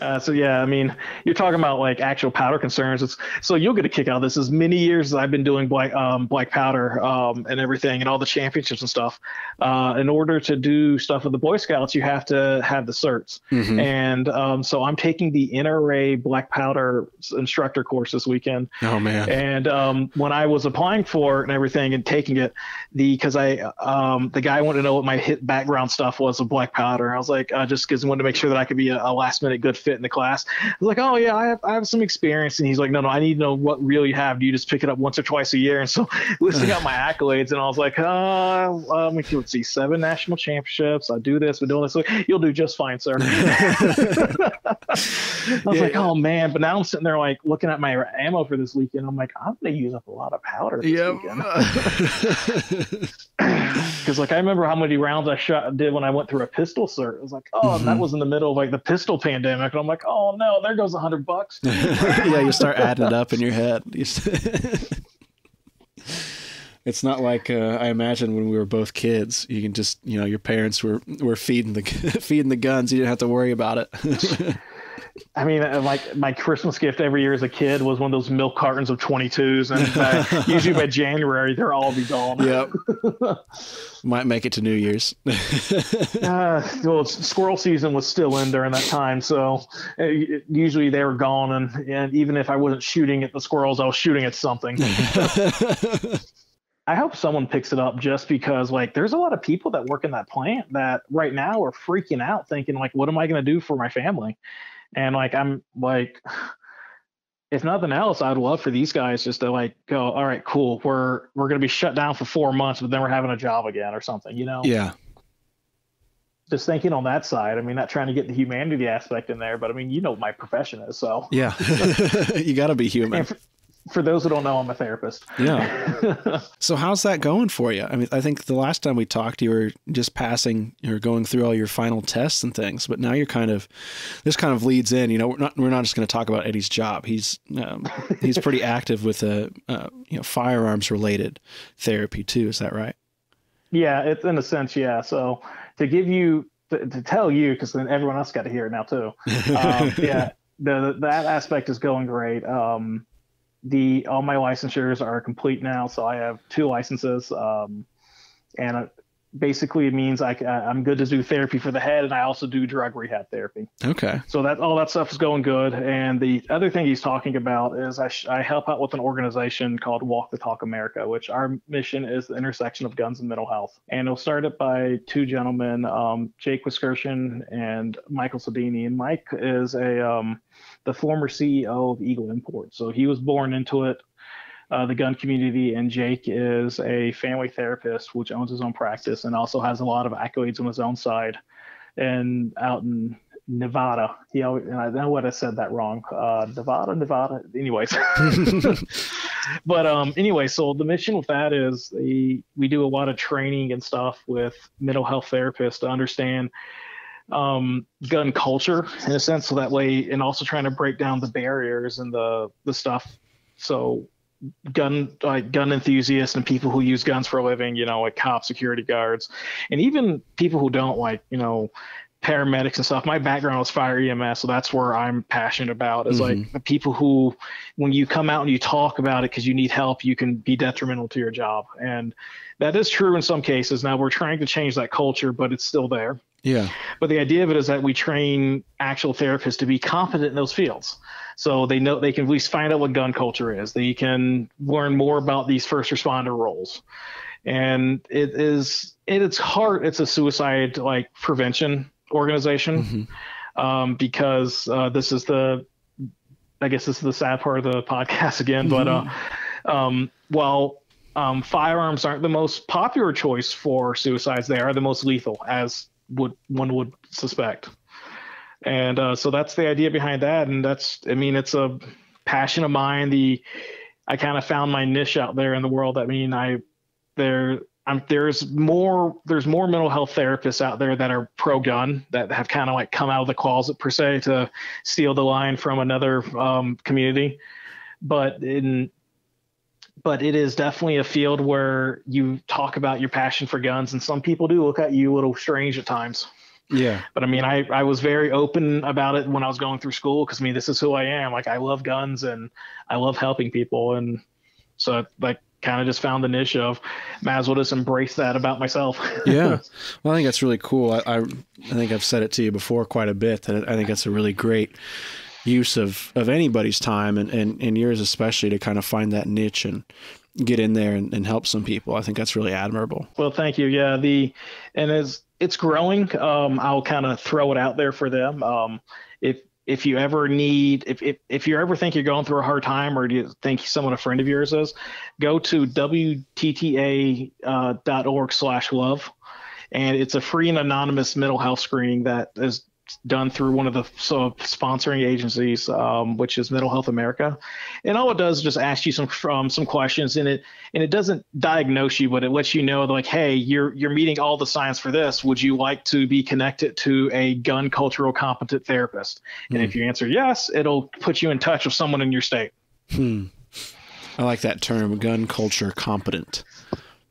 [SPEAKER 1] Uh, so yeah, I mean, you're talking about like actual powder concerns. It's so you'll get a kick out of this. As many years as I've been doing black um, black powder um, and everything, and all the championships and stuff. Uh, in order to do stuff with the Boy Scouts, you have to have the certs. Mm-hmm. And um, so I'm taking the NRA black powder instructor course this weekend.
[SPEAKER 2] Oh man!
[SPEAKER 1] And um, when I was applying for it and everything and taking it, the because I um, the guy wanted to know what my hit background stuff was of black powder. I was like, uh, just because wanted to make sure that I could be a, a last minute good fit fit in the class. I was like, oh yeah, I have I have some experience, and he's like, no, no, I need to know what reel you have. Do you just pick it up once or twice a year? And so listing out my accolades, and I was like, uh, um, let's see, seven national championships. I do this, we're doing this. Like, You'll do just fine, sir. I was yeah. like, oh man, but now I'm sitting there like looking at my ammo for this weekend. I'm like, I'm gonna use up a lot of powder this yep. weekend. Because like I remember how many rounds I shot did when I went through a pistol cert. It was like, oh, mm-hmm. that was in the middle of like the pistol pandemic. I'm like, oh no, there goes a hundred bucks.
[SPEAKER 2] yeah, you start adding it up in your head. it's not like uh, I imagine when we were both kids. You can just, you know, your parents were were feeding the feeding the guns. You didn't have to worry about it.
[SPEAKER 1] I mean, uh, like my Christmas gift every year as a kid was one of those milk cartons of 22s, and uh, usually by January they're all be gone.
[SPEAKER 2] Yep. Might make it to New Year's.
[SPEAKER 1] uh, well, squirrel season was still in during that time, so uh, usually they were gone, and, and even if I wasn't shooting at the squirrels, I was shooting at something. I hope someone picks it up just because like there's a lot of people that work in that plant that right now are freaking out thinking like what am I going to do for my family? And like I'm like if nothing else, I'd love for these guys just to like go, all right, cool. We're we're gonna be shut down for four months, but then we're having a job again or something, you know?
[SPEAKER 2] Yeah.
[SPEAKER 1] Just thinking on that side. I mean, not trying to get the humanity aspect in there, but I mean, you know what my profession is, so
[SPEAKER 2] yeah, you got to be human.
[SPEAKER 1] For, for those who don't know, I'm a therapist.
[SPEAKER 2] Yeah. so how's that going for you? I mean, I think the last time we talked, you were just passing, you were going through all your final tests and things, but now you're kind of, this kind of leads in. You know, we're not we're not just going to talk about Eddie's job. He's um, he's pretty active with a uh, you know firearms related therapy too. Is that right?
[SPEAKER 1] Yeah, it's in a sense, yeah. So to give you to, to tell you, because then everyone else got to hear it now too. Um, yeah, the that aspect is going great. Um, the all my licensures are complete now, so I have two licenses, um, and uh, basically it means I, I'm good to do therapy for the head, and I also do drug rehab therapy.
[SPEAKER 2] Okay.
[SPEAKER 1] So that all that stuff is going good. And the other thing he's talking about is I, sh- I help out with an organization called Walk the Talk America, which our mission is the intersection of guns and mental health. And it was started by two gentlemen, um, Jake Wiskerchen and Michael Sodini. And Mike is a um, the former CEO of Eagle Import. So he was born into it, uh, the gun community, and Jake is a family therapist, which owns his own practice and also has a lot of accolades on his own side. And out in Nevada, he always, and I know what I said that wrong. Uh, Nevada, Nevada. Anyways, but um, anyway, so the mission with that is the, we do a lot of training and stuff with mental health therapists to understand um, gun culture in a sense, so that way, and also trying to break down the barriers and the the stuff. So gun like gun enthusiasts and people who use guns for a living, you know, like cop security guards, and even people who don't like, you know, paramedics and stuff. My background was fire EMS, so that's where I'm passionate about. Is mm-hmm. like the people who, when you come out and you talk about it because you need help, you can be detrimental to your job, and that is true in some cases. Now we're trying to change that culture, but it's still there.
[SPEAKER 2] Yeah.
[SPEAKER 1] But the idea of it is that we train actual therapists to be competent in those fields. So they know they can at least find out what gun culture is. They can learn more about these first responder roles. And it is it, it's heart, It's a suicide like prevention organization mm-hmm. um, because uh, this is the I guess this is the sad part of the podcast again. Mm-hmm. But uh, um, while um, firearms aren't the most popular choice for suicides, they are the most lethal, as would one would suspect. And uh, so that's the idea behind that. And that's, I mean, it's a passion of mine. The I kind of found my niche out there in the world. I mean, I there I'm, there's more there's more mental health therapists out there that are pro gun that have kind of like come out of the closet per se to steal the line from another um, community. But in but it is definitely a field where you talk about your passion for guns, and some people do look at you a little strange at times.
[SPEAKER 2] Yeah.
[SPEAKER 1] But I mean, I, I was very open about it when I was going through school because I mean, this is who I am. Like, I love guns and I love helping people. And so, like, kind of just found the niche of might as well just embrace that about myself.
[SPEAKER 2] yeah. Well, I think that's really cool. I, I, I think I've said it to you before quite a bit that I think that's a really great use of, of anybody's time and, and, and yours especially to kind of find that niche and get in there and, and help some people. I think that's really admirable.
[SPEAKER 1] Well, thank you. Yeah. The, and as it's growing, um, I'll kind of throw it out there for them. Um, if, if you ever need, if, if, if you ever think you're going through a hard time or do you think someone a friend of yours is, go to WTTA uh, slash love. And it's a free and anonymous mental health screening that is done through one of the so sponsoring agencies, um, which is Mental Health America, and all it does is just ask you some um, some questions, and it and it doesn't diagnose you, but it lets you know like, hey, you're you're meeting all the science for this. Would you like to be connected to a gun cultural competent therapist? Hmm. And if hmm. you answer yes, it'll put you in touch with someone in your state.
[SPEAKER 2] Hmm. I like that term, gun culture competent.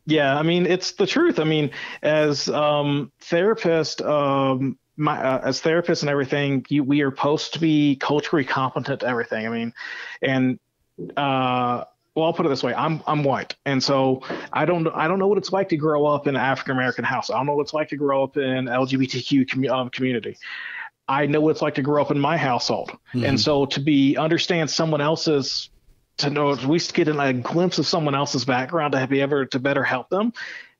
[SPEAKER 1] Yeah, I mean it's the truth. I mean, as um, therapist, um, my uh, as therapists and everything, you, we are supposed to be culturally competent to everything. I mean, and uh, well, I'll put it this way: I'm I'm white, and so I don't I don't know what it's like to grow up in an African American house. I don't know what it's like to grow up in LGBTQ com- um, community. I know what it's like to grow up in my household, mm-hmm. and so to be understand someone else's to know at least get a glimpse of someone else's background to be ever to better help them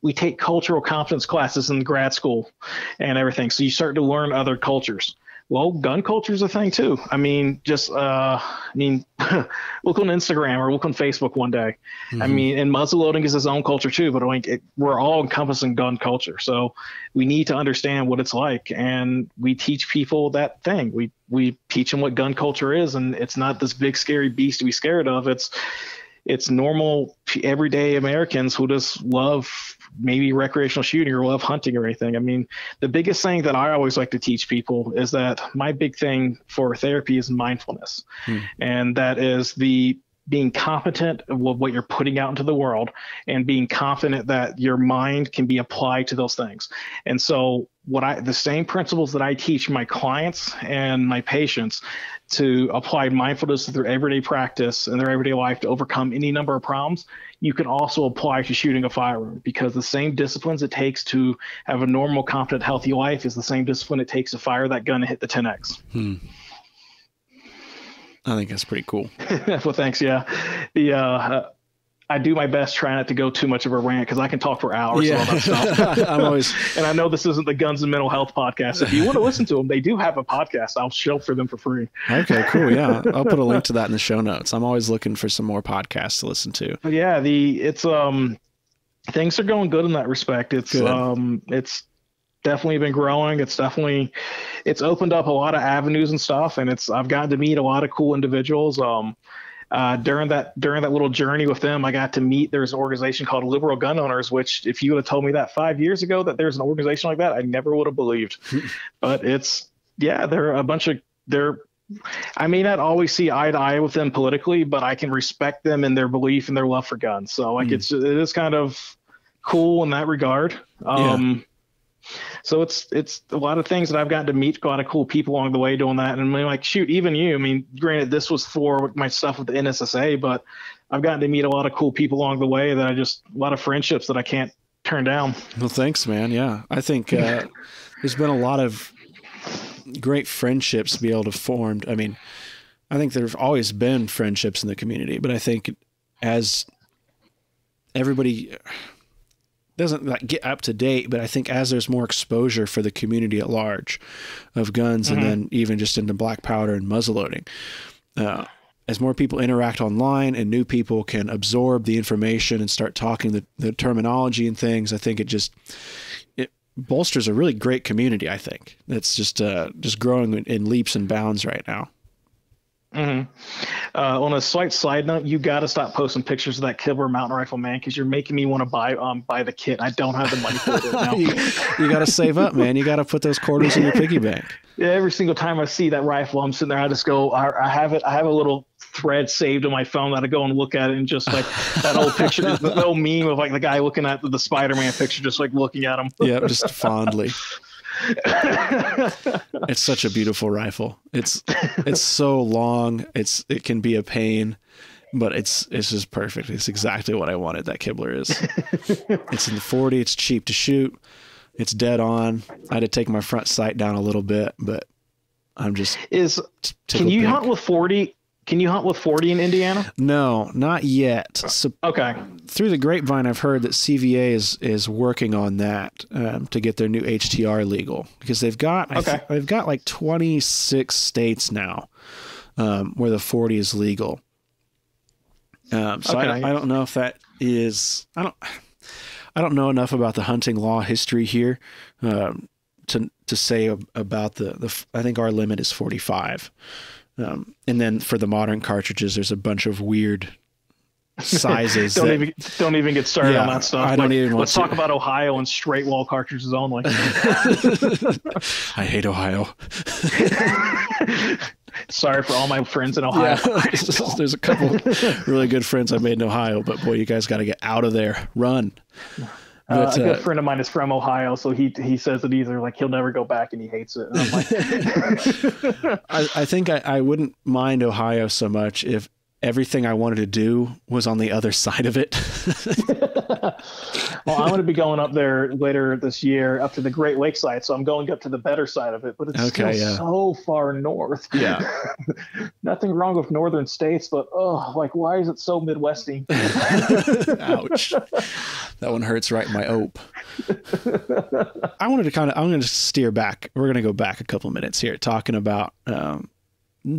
[SPEAKER 1] we take cultural competence classes in grad school and everything. So you start to learn other cultures. well, gun culture is a thing too. I mean, just uh, I mean, look on Instagram or look on Facebook one day. Mm-hmm. I mean, and muzzleloading is its own culture too. But I mean, it, we're all encompassing gun culture, so we need to understand what it's like, and we teach people that thing. We we teach them what gun culture is, and it's not this big scary beast to be scared of. It's it's normal everyday Americans who just love maybe recreational shooting or love hunting or anything. I mean, the biggest thing that I always like to teach people is that my big thing for therapy is mindfulness. Hmm. And that is the being competent of what you're putting out into the world and being confident that your mind can be applied to those things. And so what I the same principles that I teach my clients and my patients to apply mindfulness to their everyday practice and their everyday life to overcome any number of problems, you can also apply to shooting a firearm because the same disciplines it takes to have a normal, confident, healthy life is the same discipline it takes to fire that gun and hit the 10x.
[SPEAKER 2] Hmm. I think that's pretty cool.
[SPEAKER 1] well, thanks. Yeah. The, uh, I do my best trying not to go too much of a rant because I can talk for hours yeah. about stuff. I'm always, and I know this isn't the Guns and Mental Health podcast. If you want to listen to them, they do have a podcast. I'll show for them for free.
[SPEAKER 2] Okay, cool. Yeah, I'll put a link to that in the show notes. I'm always looking for some more podcasts to listen to.
[SPEAKER 1] But yeah, the it's um things are going good in that respect. It's good. um it's definitely been growing. It's definitely it's opened up a lot of avenues and stuff, and it's I've gotten to meet a lot of cool individuals. Um uh, during that during that little journey with them, I got to meet. There's an organization called Liberal Gun Owners, which if you would have told me that five years ago that there's an organization like that, I never would have believed. but it's yeah, they're a bunch of they're. I may not always see eye to eye with them politically, but I can respect them and their belief and their love for guns. So like mm. it's it is kind of cool in that regard. Um, so it's it's a lot of things that I've gotten to meet a lot of cool people along the way doing that. And I'm like, shoot, even you. I mean, granted, this was for my stuff with the NSSA, but I've gotten to meet a lot of cool people along the way that I just a lot of friendships that I can't turn down.
[SPEAKER 2] Well, thanks, man. Yeah, I think uh, there's been a lot of great friendships to be able to formed. I mean, I think there've always been friendships in the community, but I think as everybody doesn't like get up to date, but I think as there's more exposure for the community at large of guns mm-hmm. and then even just into black powder and muzzleloading, uh, as more people interact online and new people can absorb the information and start talking the, the terminology and things, I think it just it bolsters a really great community. I think it's just uh, just growing in leaps and bounds right now.
[SPEAKER 1] Mm-hmm. Uh, on a slight side note, you got to stop posting pictures of that Kibler mountain rifle, man, because you're making me want to buy um buy the kit. I don't have the money for it now.
[SPEAKER 2] you, you got to save up, man. You got to put those quarters in your piggy bank.
[SPEAKER 1] Yeah, every single time I see that rifle, I'm sitting there. I just go. I, I have it. I have a little thread saved on my phone that I go and look at it and just like that old picture, the little meme of like the guy looking at the, the Spider-Man picture, just like looking at him.
[SPEAKER 2] yeah, just fondly. it's such a beautiful rifle. It's it's so long. It's it can be a pain, but it's it's just perfect. It's exactly what I wanted. That Kibler is. it's in the 40. It's cheap to shoot. It's dead on. I had to take my front sight down a little bit, but I'm just
[SPEAKER 1] is. Can you pink. hunt with 40? Can you hunt with 40 in Indiana?
[SPEAKER 2] No, not yet.
[SPEAKER 1] So okay.
[SPEAKER 2] Through the grapevine, I've heard that CVA is is working on that um, to get their new HTR legal because they've got okay. Th- they've got like 26 states now um, where the 40 is legal. Um, so okay. I, I don't know if that is I don't I don't know enough about the hunting law history here um, to to say about the the I think our limit is 45. Um, and then for the modern cartridges, there's a bunch of weird sizes.
[SPEAKER 1] don't that, even don't even get started yeah, on that stuff.
[SPEAKER 2] I don't like, even.
[SPEAKER 1] Let's to. talk about Ohio and straight wall cartridges only.
[SPEAKER 2] I hate Ohio.
[SPEAKER 1] Sorry for all my friends in Ohio.
[SPEAKER 2] Yeah, there's a couple really good friends I made in Ohio, but boy, you guys got to get out of there. Run.
[SPEAKER 1] Uh, but, uh, a good uh, friend of mine is from Ohio, so he he says that either like he'll never go back and he hates it.
[SPEAKER 2] Like, I, I, think I, I wouldn't mind Ohio so much if everything I wanted to do was on the other side of it.
[SPEAKER 1] well, I'm going to be going up there later this year up to the Great Lakes side, so I'm going up to the better side of it, but it's okay, still yeah. so far north.
[SPEAKER 2] Yeah.
[SPEAKER 1] Nothing wrong with northern states, but oh, like why is it so Midwesty?
[SPEAKER 2] Ouch. that one hurts right in my ope. I wanted to kind of, I'm going to steer back. We're going to go back a couple minutes here talking about um,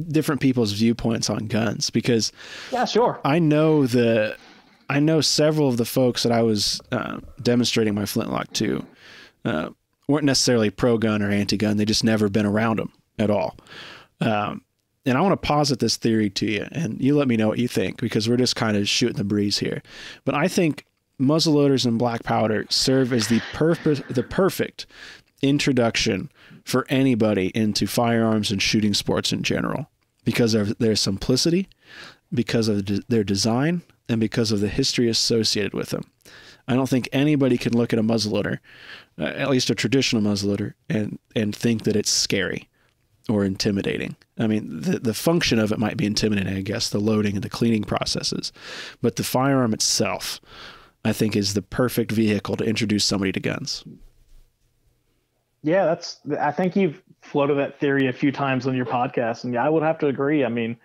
[SPEAKER 2] different people's viewpoints on guns because
[SPEAKER 1] yeah, sure.
[SPEAKER 2] I know the, I know several of the folks that I was uh, demonstrating my flintlock to uh, weren't necessarily pro gun or anti gun. They just never been around them at all. Um, and I want to posit this theory to you, and you let me know what you think because we're just kind of shooting the breeze here. But I think muzzleloaders and black powder serve as the purpose, the perfect introduction for anybody into firearms and shooting sports in general because of their simplicity, because of their design, and because of the history associated with them. I don't think anybody can look at a muzzleloader, uh, at least a traditional muzzleloader, and and think that it's scary or intimidating. I mean, the the function of it might be intimidating, I guess, the loading and the cleaning processes, but the firearm itself, I think, is the perfect vehicle to introduce somebody to guns.
[SPEAKER 1] Yeah, that's. I think you've floated that theory a few times on your podcast, and yeah, I would have to agree. I mean,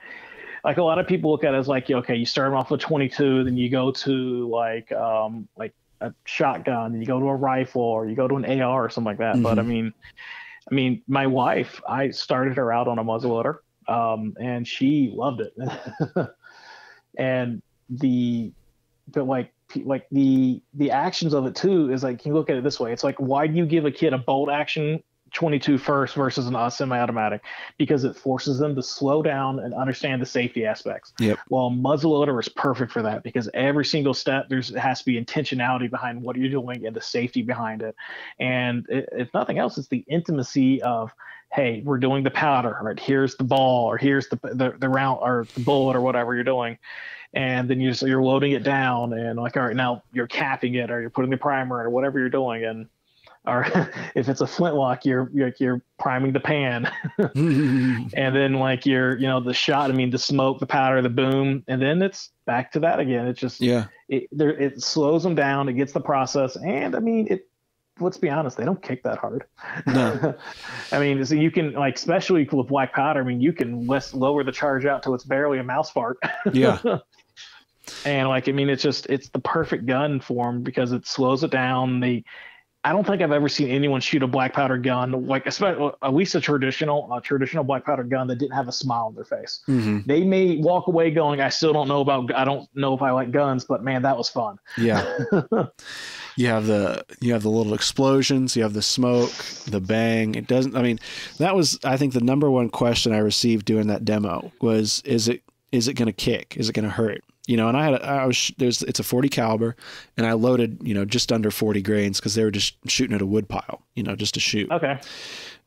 [SPEAKER 1] like a lot of people look at it as like, okay, you start off with 22, then you go to like, um, like a shotgun, and you go to a rifle, or you go to an AR or something like that. Mm-hmm. But I mean, I mean, my wife, I started her out on a muzzleloader, um, and she loved it. and the, but like like the the actions of it too is like you look at it this way it's like why do you give a kid a bolt action 22 first versus an uh, semi-automatic because it forces them to slow down and understand the safety aspects.
[SPEAKER 2] Yep.
[SPEAKER 1] Well, muzzleloader is perfect for that because every single step there's has to be intentionality behind what you're doing and the safety behind it. And it, if nothing else, it's the intimacy of hey, we're doing the powder, right? Here's the ball, or here's the the, the round or the bullet or whatever you're doing and then you just you're loading it down and like all right now you're capping it or you're putting the primer or whatever you're doing and or if it's a flintlock you're you're, you're priming the pan and then like you're you know the shot i mean the smoke the powder the boom and then it's back to that again it's just
[SPEAKER 2] yeah
[SPEAKER 1] it there it slows them down it gets the process and i mean it let's be honest, they don't kick that hard.
[SPEAKER 2] No.
[SPEAKER 1] I mean, so you can like, especially with black powder. I mean, you can less lower the charge out till it's barely a mouse fart.
[SPEAKER 2] yeah
[SPEAKER 1] and like I mean, it's just it's the perfect gun for them because it slows it down. They, I don't think I've ever seen anyone shoot a black powder gun like especially at least a traditional a traditional black powder gun that didn't have a smile on their face.
[SPEAKER 2] Mm-hmm.
[SPEAKER 1] They may walk away going, I still don't know about I don't know if I like guns, but man, that was fun.
[SPEAKER 2] Yeah. you have the you have the little explosions, you have the smoke, the bang. It doesn't. I mean, that was I think the number one question I received doing that demo was, is it is it going to kick? Is it going to hurt? You know, and I had, I was, there's, it's a 40 caliber and I loaded, you know, just under 40 grains cause they were just shooting at a wood pile, you know, just to shoot.
[SPEAKER 1] Okay.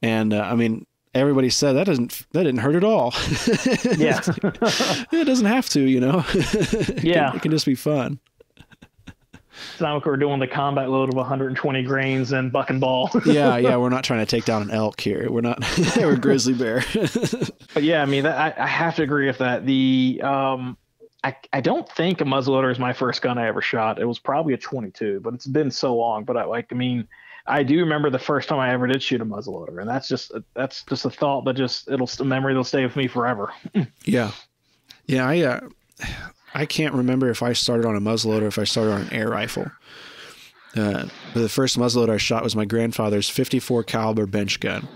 [SPEAKER 2] And, uh, I mean, everybody said that doesn't, that didn't hurt at all.
[SPEAKER 1] yeah.
[SPEAKER 2] it doesn't have to, you know,
[SPEAKER 1] it yeah.
[SPEAKER 2] Can, it can just be fun.
[SPEAKER 1] It's not like we're doing the combat load of 120 grains and buck and ball.
[SPEAKER 2] yeah, yeah, we're not trying to take down an elk here. We're not. we're grizzly bear.
[SPEAKER 1] but yeah, I mean, that, I, I have to agree with that. The um, I, I don't think a muzzleloader is my first gun I ever shot. It was probably a 22, but it's been so long. But I like, I mean, I do remember the first time I ever did shoot a muzzleloader, and that's just that's just a thought that just it'll a memory that'll stay with me forever.
[SPEAKER 2] yeah, yeah. I uh, I can't remember if I started on a muzzleloader, if I started on an air rifle. Uh, the first muzzleloader I shot was my grandfather's 54 caliber bench gun.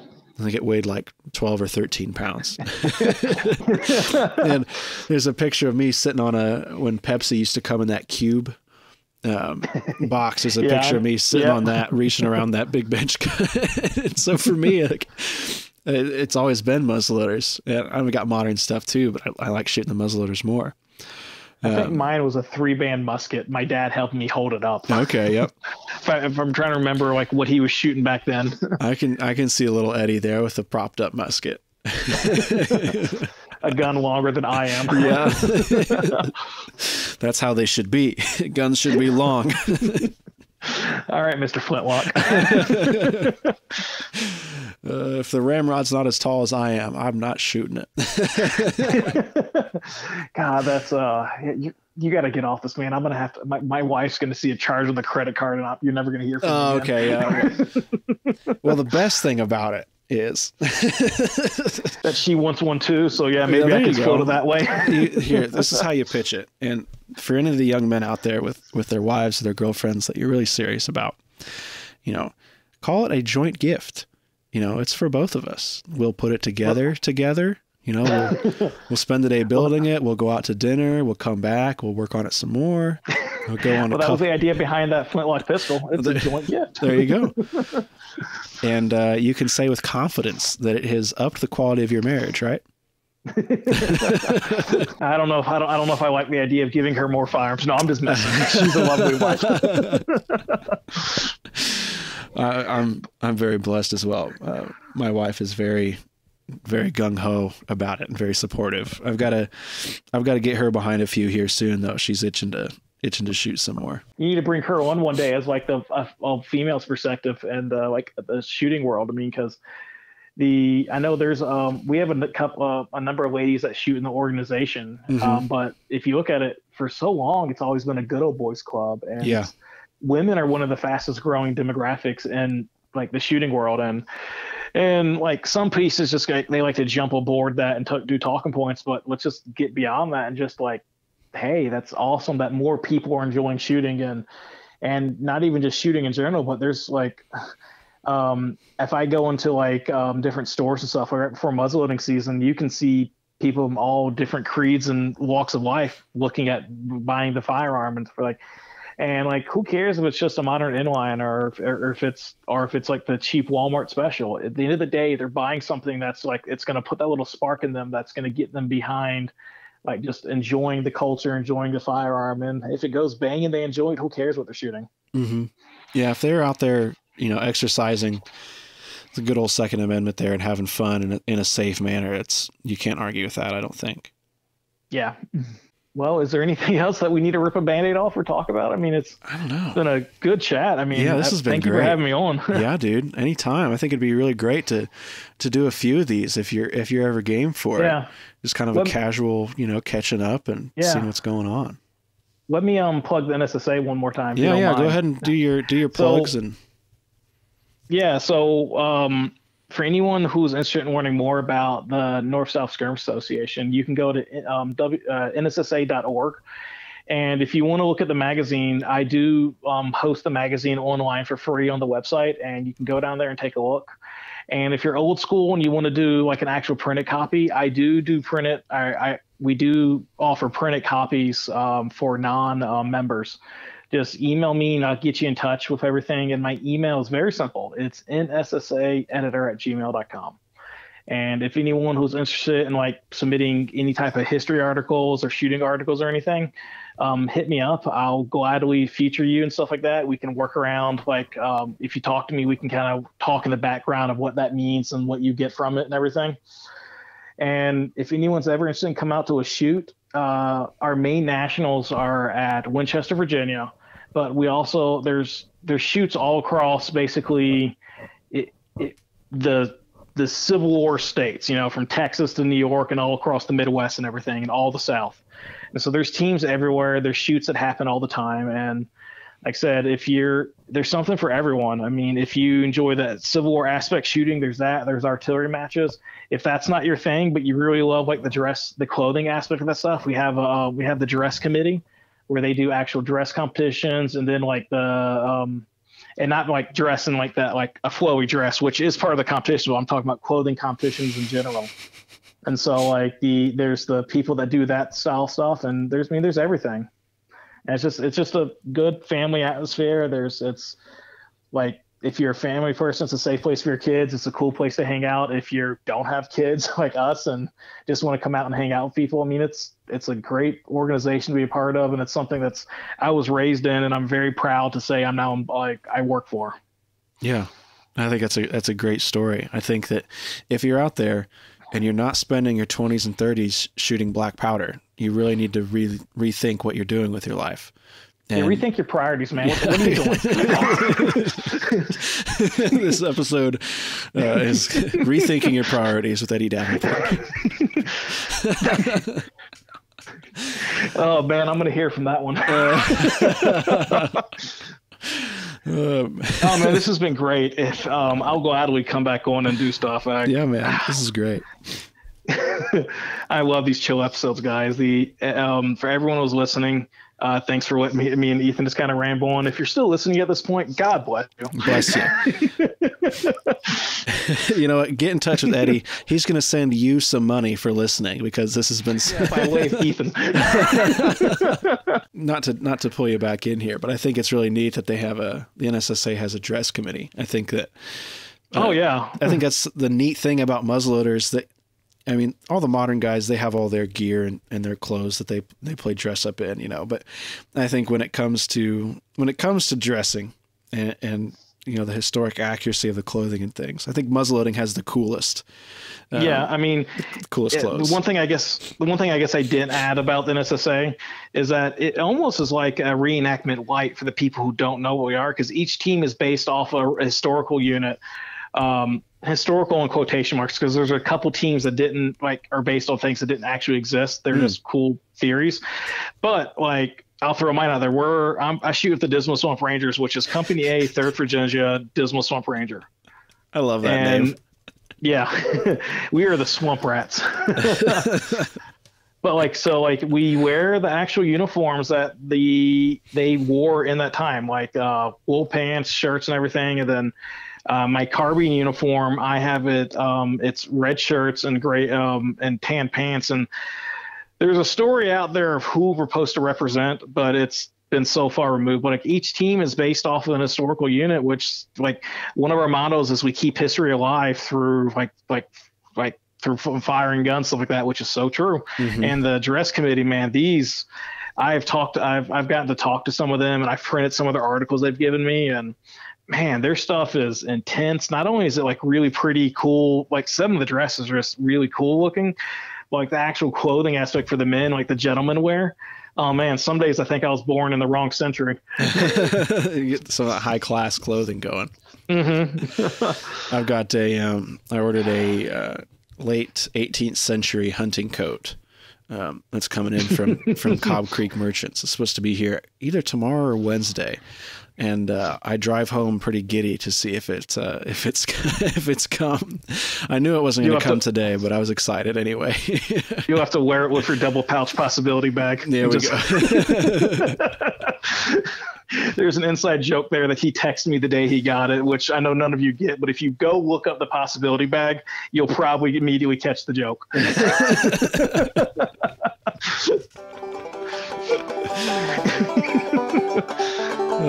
[SPEAKER 2] I think it weighed like 12 or 13 pounds. and there's a picture of me sitting on a, when Pepsi used to come in that cube um, box. There's a yeah, picture of me sitting yeah. on that, reaching around that big bench. and so for me, like, it's always been muzzleloaders. I've got modern stuff too, but I, I like shooting the muzzleloaders more.
[SPEAKER 1] I think um, mine was a three band musket. My dad helped me hold it up.
[SPEAKER 2] Okay, yep.
[SPEAKER 1] if, I, am trying to remember like what he was shooting back then.
[SPEAKER 2] I can I can see a little Eddie there with a propped up musket.
[SPEAKER 1] a gun longer than I am.
[SPEAKER 2] yeah. That's how they should be. Guns should be long.
[SPEAKER 1] All right, Mr. Flintlock.
[SPEAKER 2] Uh, if the ramrod's not as tall as I am, I'm not shooting it.
[SPEAKER 1] God, that's uh, you, you got to get off this, man. I'm gonna have to. My, my wife's gonna see a charge on the credit card, and I'm, you're never gonna hear from
[SPEAKER 2] oh,
[SPEAKER 1] me.
[SPEAKER 2] okay, yeah. well, the best thing about it is
[SPEAKER 1] that she wants one too. So yeah, maybe
[SPEAKER 2] Yeah,
[SPEAKER 1] I can
[SPEAKER 2] go.
[SPEAKER 1] it that way.
[SPEAKER 2] Here, this is how you pitch it. And for any of the young men out there with with their wives or their girlfriends that you're really serious about, you know, call it a joint gift. You know, it's for both of us. We'll put it together together. You know, we'll, we'll spend the day building it. We'll go out to dinner. We'll come back. We'll work on it some more. We'll go on
[SPEAKER 1] well, that was the idea behind that flintlock pistol. It's a joint gift.
[SPEAKER 2] There you go. and uh, you can say with confidence that it has upped the quality of your marriage, right?
[SPEAKER 1] I don't know if I don't, I don't know if I like the idea of giving her more firearms. No, I'm just messing. She's a lovely wife.
[SPEAKER 2] I, I'm I'm very blessed as well. Uh, my wife is very very gung ho about it and very supportive. I've got to I've got to get her behind a few here soon though. She's itching to itching to shoot some more.
[SPEAKER 1] You need to bring her on one day as like the uh, female's perspective and uh, like the shooting world. I mean, because the I know there's um we have a couple uh, a number of ladies that shoot in the organization,
[SPEAKER 2] Mhm.
[SPEAKER 1] um, but if you look at it for so long, it's always been a good old boys club, and
[SPEAKER 2] Yeah.
[SPEAKER 1] Women are one of the fastest growing demographics in like the shooting world, and and like some pieces just like they like to jump aboard that and t- do talking points, but let's just get beyond that and just like, hey, that's awesome that more people are enjoying shooting and and not even just shooting in general, but there's like um, if I go into like um, different stores and stuff right before muzzleloading season, you can see people from all different creeds and walks of life looking at buying the firearm and for like and like who cares if it's just a modern inline or if, or if it's or if it's like the cheap Walmart special. At the end of the day they're buying something that's like it's going to put that little spark in them that's going to get them behind like just enjoying the culture enjoying the firearm. And if it goes bang and they enjoy it. Who cares what they're shooting?
[SPEAKER 2] Hmm Yeah, if they're out there, you know, exercising the good old Second Amendment there and having fun in a, in a safe manner, it's you can't argue with that. I don't think.
[SPEAKER 1] yeah well is there anything else that we need to rip a band-aid off or talk about i mean it's
[SPEAKER 2] I don't know.
[SPEAKER 1] been a good chat i mean
[SPEAKER 2] Yeah, this
[SPEAKER 1] I-
[SPEAKER 2] has been
[SPEAKER 1] thank you for having me on
[SPEAKER 2] yeah, dude. Anytime. I think it'd be really great to to do a few of these if you're if you're ever game for it.
[SPEAKER 1] yeah
[SPEAKER 2] Just kind of
[SPEAKER 1] Let
[SPEAKER 2] a casual, you know, catching up and
[SPEAKER 1] Yeah.
[SPEAKER 2] seeing what's going on.
[SPEAKER 1] let me um plug the nssa one more time
[SPEAKER 2] Yeah, yeah. Go ahead and do your do your
[SPEAKER 1] So-
[SPEAKER 2] plugs and
[SPEAKER 1] Yeah, so um, for anyone who's interested in learning more about the North South Skirmish Association, you can go to um, w, uh, nssa.org. And if you want to look at the magazine, I do um, host the magazine online for free on the website, and you can go down there and take a look. And if you're old school and you want to do like an actual printed copy, I do do printed. I, I we do offer printed copies um, for non-members just email me and I'll get you in touch with everything. And my email is very simple. It's nssa editor at gmail.com. And if anyone who's interested in like submitting any type of history articles or shooting articles or anything, um, hit me up. I'll gladly feature you and stuff like that. We can work around like um, if you talk to me, we can kind of talk in the background of what that means and what you get from it and everything. And if anyone's ever interested in come out to a shoot, uh, our main nationals are at Winchester, Virginia, but we also there's there's shoots all across basically it, it, the the Civil War states, you know, from Texas to New York and all across the Midwest and everything, and all the South. And so there's teams everywhere. There's shoots that happen all the time, and like I said, if you're there's something for everyone. I mean, if you enjoy that Civil War aspect shooting, there's that. There's artillery matches. If that's not your thing, but you really love like the dress, the clothing aspect of that stuff, we have uh we have the dress committee where they do actual dress competitions, and then like the um and not like dressing like that, like a flowy dress, which is part of the competition. But I'm talking about clothing competitions in general. And so like the there's the people that do that style stuff, and there's I mean there's everything. And it's just it's just a good family atmosphere. There's it's like if you're a family person, it's a safe place for your kids. It's a cool place to hang out. If you don't have kids like us and just want to come out and hang out with people, I mean it's it's a great organization to be a part of, and it's something that's I was raised in, and I'm very proud to say I'm now like I work for.
[SPEAKER 2] Yeah, I think that's a that's a great story. I think that if you're out there and you're not spending your 20s and 30s shooting black powder, you really need to re- rethink what you're doing with your life.
[SPEAKER 1] Yeah, rethink your priorities, man. What, what are you doing?
[SPEAKER 2] this episode uh, is rethinking your priorities with Eddie Davenport.
[SPEAKER 1] oh man, I'm gonna hear from that one.
[SPEAKER 2] Um,
[SPEAKER 1] oh man, this has been great. If um, I'll gladly come back on and do stuff. I,
[SPEAKER 2] yeah, man, this is great.
[SPEAKER 1] I love these chill episodes, guys. The um, for everyone who's listening, uh, thanks for letting me, me and Ethan just kind of ramble on. If you're still listening at this point, God bless you.
[SPEAKER 2] Bless you. you know what? Get in touch with Eddie. He's going to send you some money for listening because this has been.
[SPEAKER 1] Yeah, by way of Ethan.
[SPEAKER 2] not to not to pull you back in here, but I think it's really neat that they have a the NSSA has a dress committee. I think that.
[SPEAKER 1] Uh, oh yeah.
[SPEAKER 2] I think that's the neat thing about muzzleloaders that I mean, all the modern guys they have all their gear and, and their clothes that they they play dress up in, you know. But I think when it comes to when it comes to dressing and, and you know the historic accuracy of the clothing and things, I think muzzleloading has the coolest.
[SPEAKER 1] Um, yeah, I mean,
[SPEAKER 2] coolest clothes.
[SPEAKER 1] The one thing I guess the one thing I guess I didn't add about the NSSA is that it almost is like a reenactment light for the people who don't know what we are, because each team is based off a historical unit. Um, historical in quotation marks because there's a couple teams that didn't like are based on things that didn't actually exist. They're mm. just cool theories, but like I'll throw mine out there. We're I'm, i shoot with the Dismal Swamp Rangers, which is Company A, Third Virginia Dismal Swamp Ranger.
[SPEAKER 2] I love that and, name.
[SPEAKER 1] Yeah, we are the Swamp Rats. but like so like we wear the actual uniforms that the they wore in that time like uh wool pants shirts and everything and then uh, my carbine uniform, I have it. Um, it's red shirts and gray um, and tan pants. And there's a story out there of who we're supposed to represent, but it's been so far removed. But like each team is based off of an historical unit, which like one of our mottos is we keep history alive through like like like through firing guns stuff like that, which is so true. Mm-hmm. And the dress committee, man, these. I've talked, I've I've gotten to talk to some of them, and I've printed some of their articles they've given me, and man, their stuff is intense. Not only is it like really pretty cool, like some of the dresses are just really cool looking, like the actual clothing aspect for the men, like the gentlemen wear. Oh man, some days I think I was born in the wrong century.
[SPEAKER 2] get some high class clothing going. Mm-hmm. I've got a, um, I ordered a uh, late 18th century hunting coat. Um, that's coming in from from Cobb Creek Merchants. It's supposed to be here either tomorrow or Wednesday and uh, I drive home pretty giddy to see if it's uh, if it's if it's come. I knew it wasn't going to come today, but I was excited anyway.
[SPEAKER 1] you'll have to wear it with your double pouch possibility bag.
[SPEAKER 2] There we just...
[SPEAKER 1] go. There's an inside joke there that he texted me the day he got it, which I know none of you get. But if you go look up the possibility bag, you'll probably immediately catch the joke.
[SPEAKER 2] I'd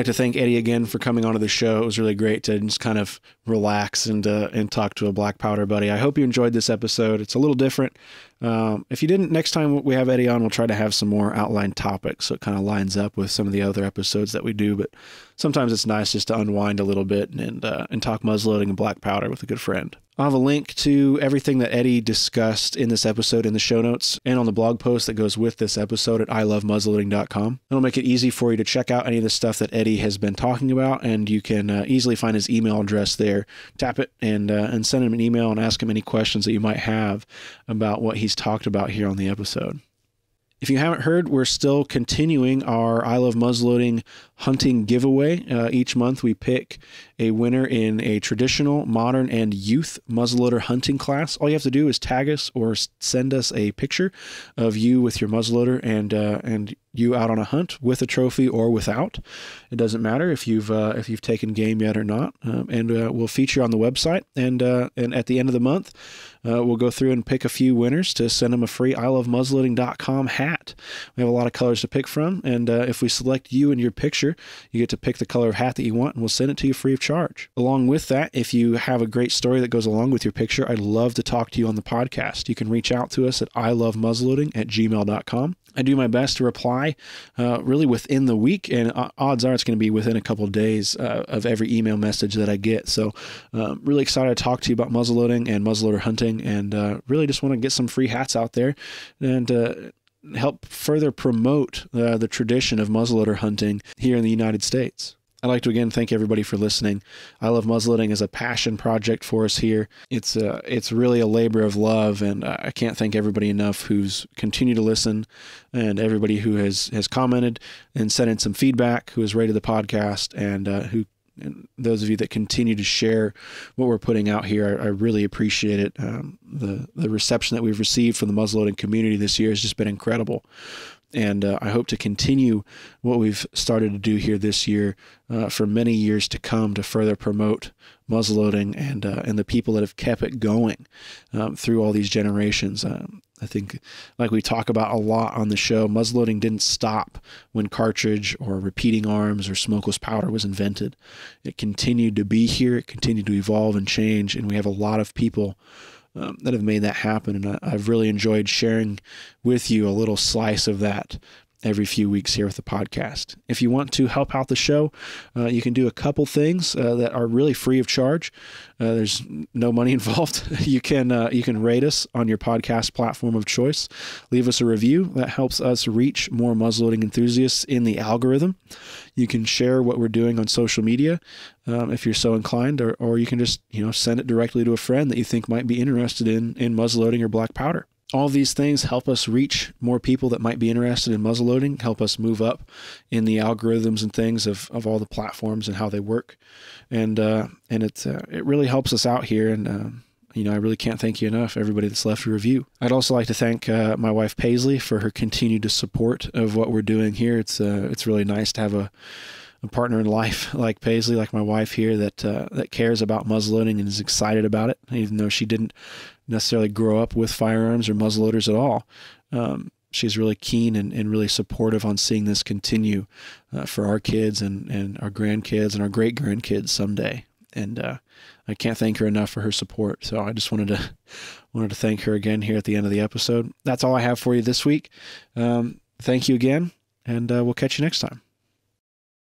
[SPEAKER 2] like to thank Eddie again for coming onto the show. It was really great to just kind of relax and uh, and talk to a black powder buddy. I hope you enjoyed this episode. It's a little different. Um, if you didn't, next time we have Eddie on, we'll try to have some more outlined topics so it kind of lines up with some of the other episodes that we do. But sometimes it's nice just to unwind a little bit and uh, and talk muzzleloading and black powder with a good friend. I'll have a link to everything that Eddie discussed in this episode in the show notes and on the blog post that goes with this episode at ilovemuzzleloading.com. It'll make it easy for you to check out any of the stuff that Eddie has been talking about, and you can uh, easily find his email address there. Tap it and uh, and send him an email and ask him any questions that you might have about what he's talked about here on the episode. If you haven't heard, we're still continuing our I Love Muzzleloading hunting giveaway. Uh, each month we pick a winner in a traditional, modern, and youth muzzleloader hunting class. All you have to do is tag us or send us a picture of you with your muzzleloader and uh, and you out on a hunt with a trophy or without. It doesn't matter if you've uh, if you've taken game yet or not, um, and uh, we'll feature on the website. And uh, and at the end of the month, uh, we'll go through and pick a few winners to send them a free I Love ilovemuzzleloading.com hat. We have a lot of colors to pick from, and uh, if we select you and your picture, you get to pick the color of hat that you want, and we'll send it to you free of charge. Along with that, if you have a great story that goes along with your picture, I'd love to talk to you on the podcast. You can reach out to us at I ilovemuzzleloading at gmail.com. I do my best to reply uh, really within the week, and uh, odds are it's going to be within a couple of days uh, of every email message that I get. So, um, really excited to talk to you about muzzleloading and muzzleloader hunting, and uh, really just want to get some free hats out there and uh, help further promote uh, the tradition of muzzleloader hunting here in the United States. I'd like to again thank everybody for listening. I love muzzleloading as a passion project for us here. It's a, it's really a labor of love, and I can't thank everybody enough who's continued to listen, and everybody who has has commented and sent in some feedback, who has rated the podcast, and uh, who and those of you that continue to share what we're putting out here, I, I really appreciate it. Um, the the reception that we've received from the muzzleloading community this year has just been incredible and uh, I hope to continue what we've started to do here this year uh, for many years to come to further promote muzzleloading and uh, and the people that have kept it going um, through all these generations. Um, I think, like we talk about a lot on the show, muzzleloading didn't stop when cartridge or repeating arms or smokeless powder was invented. It continued to be here. It continued to evolve and change, and we have a lot of people um, that have made that happen. And I, have really enjoyed sharing with you a little slice of that every few weeks here with the podcast. If you want to help out the show, uh, you can do a couple things uh, that are really free of charge. Uh, there's no money involved. you can uh, you can rate us on your podcast platform of choice. Leave us a review that helps us reach more muzzleloading enthusiasts in the algorithm. You can share what we're doing on social media um, if you're so inclined, or, or you can just you know send it directly to a friend that you think might be interested in in muzzleloading or black powder all these things help us reach more people that might be interested in muzzleloading, help us move up in the algorithms and things of, of all the platforms and how they work. And, uh, and it, uh, it really helps us out here. And, uh, you know, I really can't thank you enough, everybody that's left a review. I'd also like to thank uh, my wife Paisley for her continued support of what we're doing here. It's, uh, it's really nice to have a, a partner in life like Paisley, like my wife here, that uh, that cares about muzzleloading and is excited about it, even though she didn't necessarily grow up with firearms or muzzleloaders at all. Um, she's really keen and, and really supportive on seeing this continue uh, for our kids and, and our grandkids and our great grandkids someday. And uh, I can't thank her enough for her support. So I just wanted to wanted to thank her again here at the end of the episode. That's all I have for you this week. Um, thank you again, and uh, we'll catch you next time.